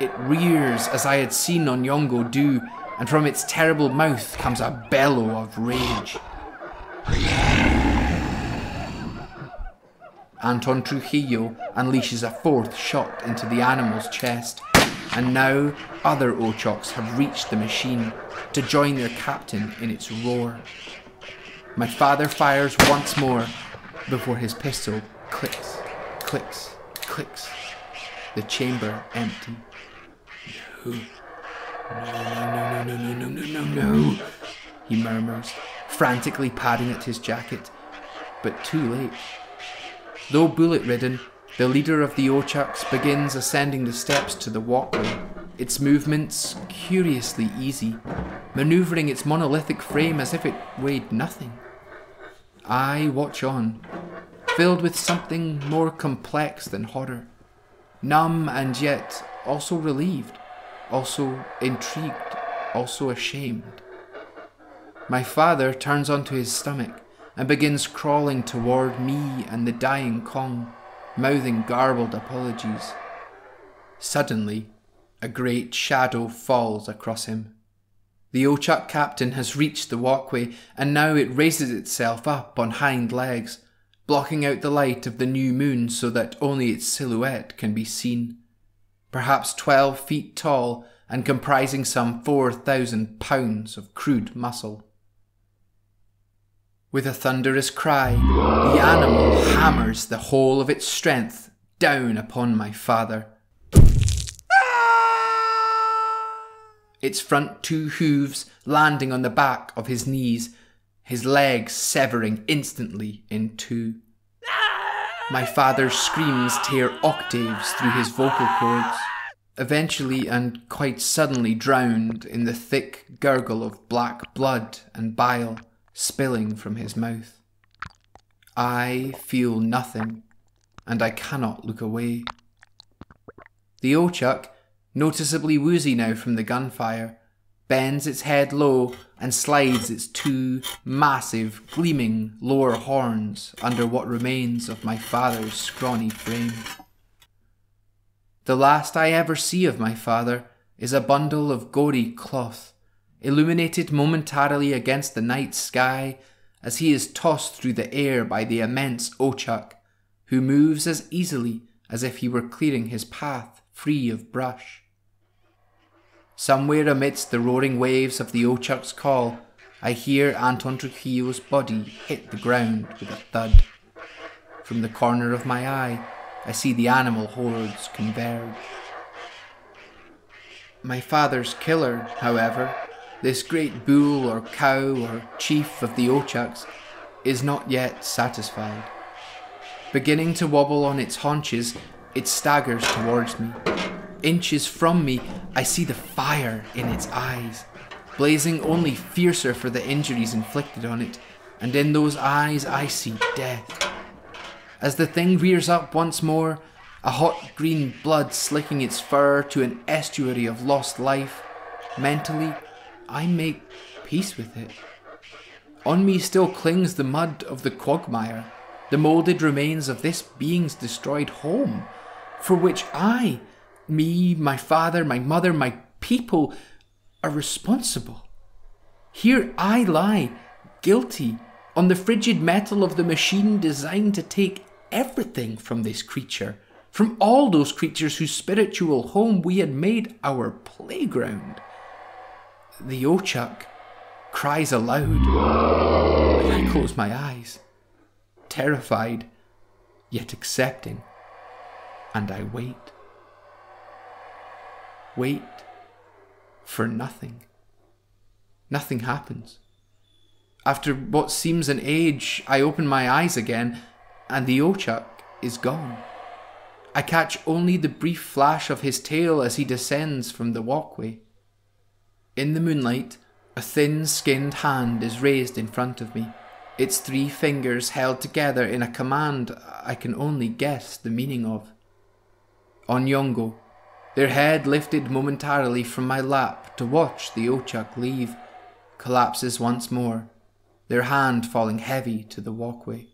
It rears as I had seen Onyongo do, and from its terrible mouth comes a bellow of rage. Anton Trujillo unleashes a fourth shot into the animal's chest, and now other Ochucks have reached the machine to join their captain in its roar. My father fires once more before his pistol clicks, clicks, clicks. The chamber empty. No, no, no, no, no, no, no, no, no, no, he murmurs, frantically padding at his jacket. But too late. Though bullet ridden, the leader of the Ochucks begins ascending the steps to the walkway, its movements curiously easy, manoeuvring its monolithic frame as if it weighed nothing. I watch on, filled with something more complex than horror numb and yet also relieved, also intrigued, also ashamed. My father turns onto his stomach and begins crawling toward me and the dying Kong, mouthing garbled apologies. Suddenly, a great shadow falls across him. The Ochuck captain has reached the walkway and now it raises itself up on hind legs, blocking out the light of the new moon so that only its silhouette can be seen. Perhaps twelve feet tall and comprising some four thousand pounds of crude muscle. With a thunderous cry, the animal hammers the whole of its strength down upon my father. Its front two hooves landing on the back of his knees his legs severing instantly in two. My father's screams tear octaves through his vocal cords, eventually and quite suddenly drowned in the thick gurgle of black blood and bile spilling from his mouth. I feel nothing, and I cannot look away. The Ochuck, noticeably woozy now from the gunfire, bends its head low and slides its two massive, gleaming lower horns under what remains of my father's scrawny frame. The last I ever see of my father is a bundle of gory cloth, illuminated momentarily against the night sky as he is tossed through the air by the immense Ochak, who moves as easily as if he were clearing his path free of brush. Somewhere amidst the roaring waves of the Ochak's call, I hear Anton Trujillo's body hit the ground with a thud. From the corner of my eye, I see the animal hordes converge. My father's killer, however, this great bull or cow or chief of the Ochaks, is not yet satisfied. Beginning to wobble on its haunches, it staggers towards me. Inches from me, I see the fire in its eyes, blazing only fiercer for the injuries inflicted on it, and in those eyes I see death. As the thing rears up once more, a hot green blood slicking its fur to an estuary of lost life, mentally, I make peace with it. On me still clings the mud of the quagmire, the moulded remains of this being's destroyed home, for which I, me, my father, my mother, my people, are responsible. Here I lie, guilty, on the frigid metal of the machine designed to take everything from this creature, from all those creatures whose spiritual home we had made our playground. The Ochak cries aloud, and I close my eyes, terrified, yet accepting, and I wait. Wait for nothing. Nothing happens. After what seems an age, I open my eyes again, and the Ochak is gone. I catch only the brief flash of his tail as he descends from the walkway. In the moonlight, a thin skinned hand is raised in front of me, its three fingers held together in a command I can only guess the meaning of. Onyongo, their head lifted momentarily from my lap to watch the Ochak leave, collapses once more, their hand falling heavy to the walkway.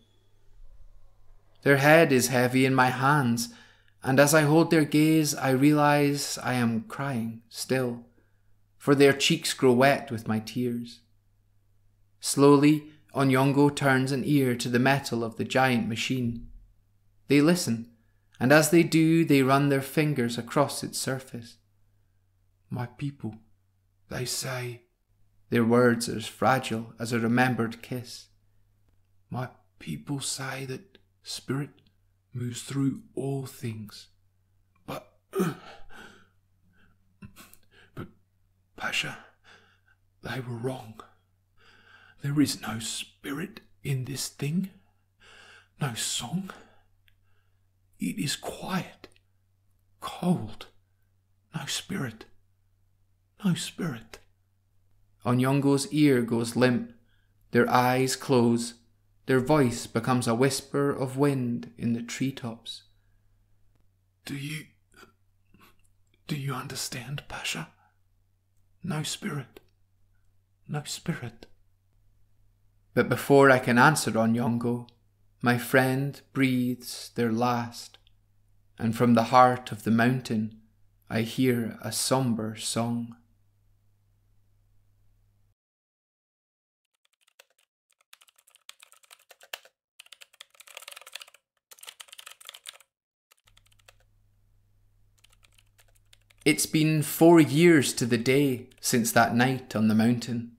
Their head is heavy in my hands, and as I hold their gaze, I realize I am crying still, for their cheeks grow wet with my tears. Slowly, Onyongo turns an ear to the metal of the giant machine. They listen and as they do, they run their fingers across its surface. My people, they say. Their words are as fragile as a remembered kiss. My people say that spirit moves through all things. But. Pasha, they were wrong. There is no spirit in this thing, no song it is quiet, cold, no spirit, no spirit. Onyongo's ear goes limp, their eyes close, their voice becomes a whisper of wind in the treetops. Do you. Do you understand, Pasha? No spirit. No spirit. But before I can answer Onyongo, my friend breathes their last, and from the heart of the mountain I hear a sombre song. It's been four years to the day since that night on the mountain.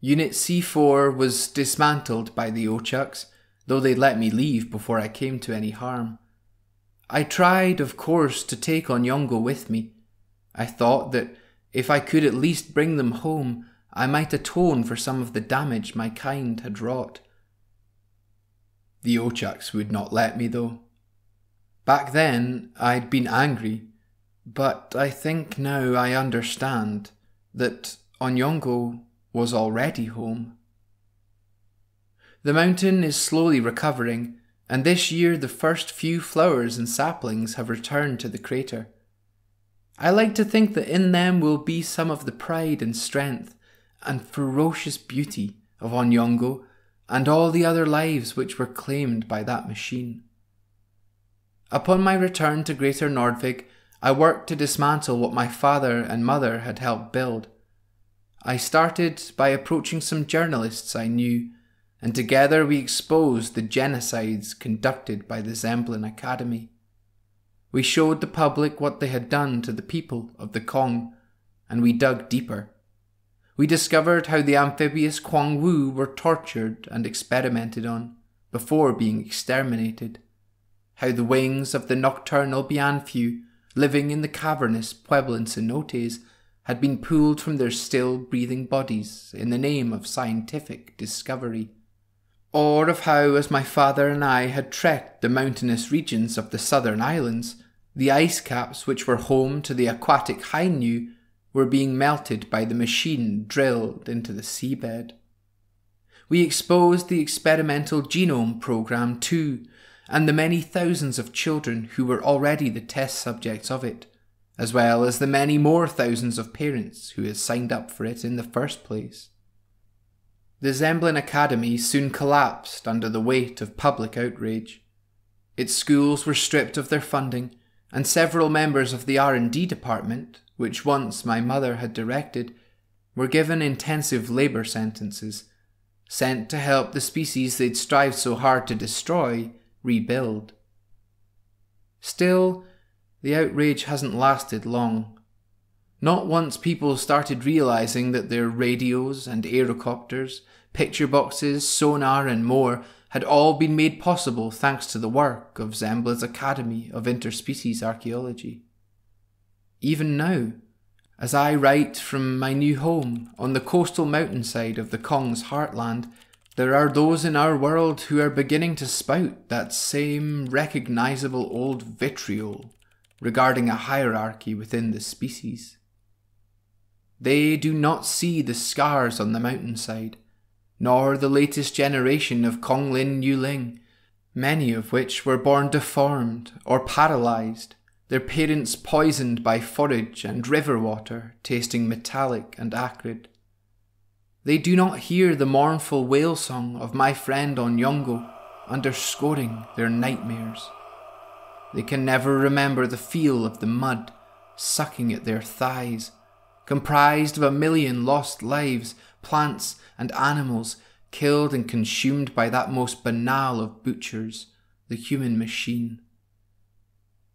Unit C4 was dismantled by the Ochaks though they let me leave before I came to any harm. I tried, of course, to take Onyongo with me. I thought that if I could at least bring them home, I might atone for some of the damage my kind had wrought. The Ochaks would not let me, though. Back then, I'd been angry, but I think now I understand that Onyongo was already home. The mountain is slowly recovering, and this year the first few flowers and saplings have returned to the crater. I like to think that in them will be some of the pride and strength and ferocious beauty of Onyongo and all the other lives which were claimed by that machine. Upon my return to Greater Nordvik, I worked to dismantle what my father and mother had helped build. I started by approaching some journalists I knew, and together we exposed the genocides conducted by the Zemblan Academy. We showed the public what they had done to the people of the Kong, and we dug deeper. We discovered how the amphibious Kwang Wu were tortured and experimented on before being exterminated, how the wings of the nocturnal Bianfu living in the cavernous Pueblan cenotes had been pulled from their still breathing bodies in the name of scientific discovery or of how, as my father and I had trekked the mountainous regions of the southern islands, the ice caps which were home to the aquatic Hainu were being melted by the machine drilled into the seabed. We exposed the experimental genome program too, and the many thousands of children who were already the test subjects of it, as well as the many more thousands of parents who had signed up for it in the first place. The Zemblan Academy soon collapsed under the weight of public outrage. Its schools were stripped of their funding, and several members of the R&D department, which once my mother had directed, were given intensive labour sentences, sent to help the species they'd strived so hard to destroy rebuild. Still, the outrage hasn't lasted long. Not once people started realizing that their radios and aerocopters, picture boxes, sonar, and more had all been made possible thanks to the work of Zembla's Academy of Interspecies Archaeology. Even now, as I write from my new home on the coastal mountainside of the Kong's heartland, there are those in our world who are beginning to spout that same recognizable old vitriol regarding a hierarchy within the species. They do not see the scars on the mountainside, nor the latest generation of Cónglín yōulíng, many of which were born deformed or paralyzed, their parents poisoned by forage and river water tasting metallic and acrid. They do not hear the mournful wail song of my friend Onyongo underscoring their nightmares. They can never remember the feel of the mud sucking at their thighs comprised of a million lost lives, plants and animals killed and consumed by that most banal of butchers, the human machine.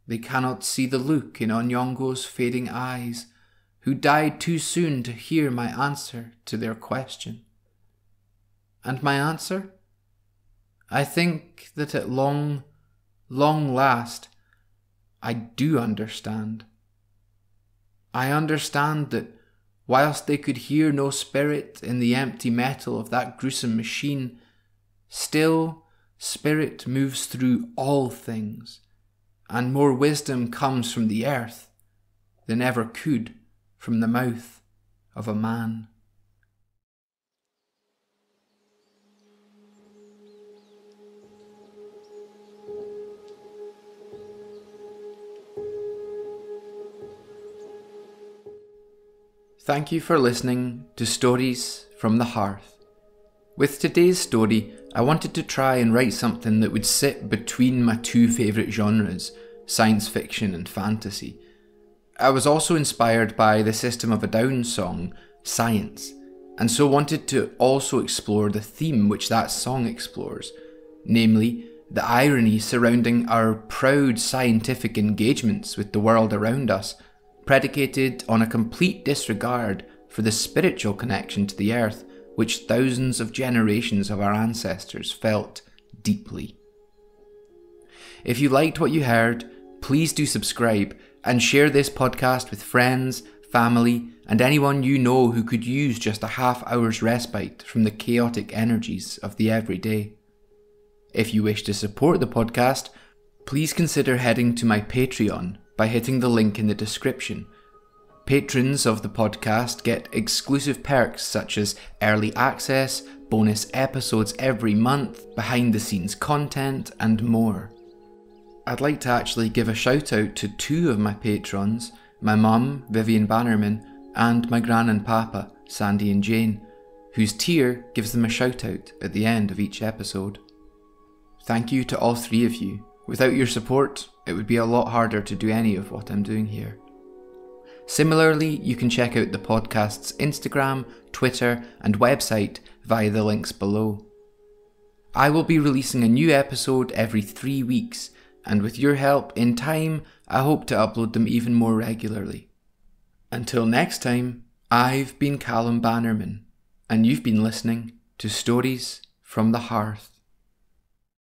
They cannot see the look in Onyongo's fading eyes, who died too soon to hear my answer to their question. And my answer? I think that at long, long last, I do understand. I understand that whilst they could hear no spirit in the empty metal of that gruesome machine, still spirit moves through all things, and more wisdom comes from the earth than ever could from the mouth of a man. Thank you for listening to Stories from the Hearth. With today's story, I wanted to try and write something that would sit between my two favourite genres, science fiction and fantasy. I was also inspired by the System of a Down song, Science, and so wanted to also explore the theme which that song explores, namely, the irony surrounding our proud scientific engagements with the world around us predicated on a complete disregard for the spiritual connection to the earth which thousands of generations of our ancestors felt deeply. If you liked what you heard, please do subscribe and share this podcast with friends, family, and anyone you know who could use just a half hour's respite from the chaotic energies of the everyday. If you wish to support the podcast, please consider heading to my Patreon by hitting the link in the description. Patrons of the podcast get exclusive perks such as early access, bonus episodes every month, behind the scenes content, and more. I'd like to actually give a shout out to two of my patrons my mum, Vivian Bannerman, and my gran and papa, Sandy and Jane, whose tier gives them a shout out at the end of each episode. Thank you to all three of you Without your support, it would be a lot harder to do any of what I'm doing here. Similarly, you can check out the podcast's Instagram, Twitter, and website via the links below. I will be releasing a new episode every three weeks, and with your help, in time, I hope to upload them even more regularly. Until next time, I've been Callum Bannerman, and you've been listening to Stories from the Hearth.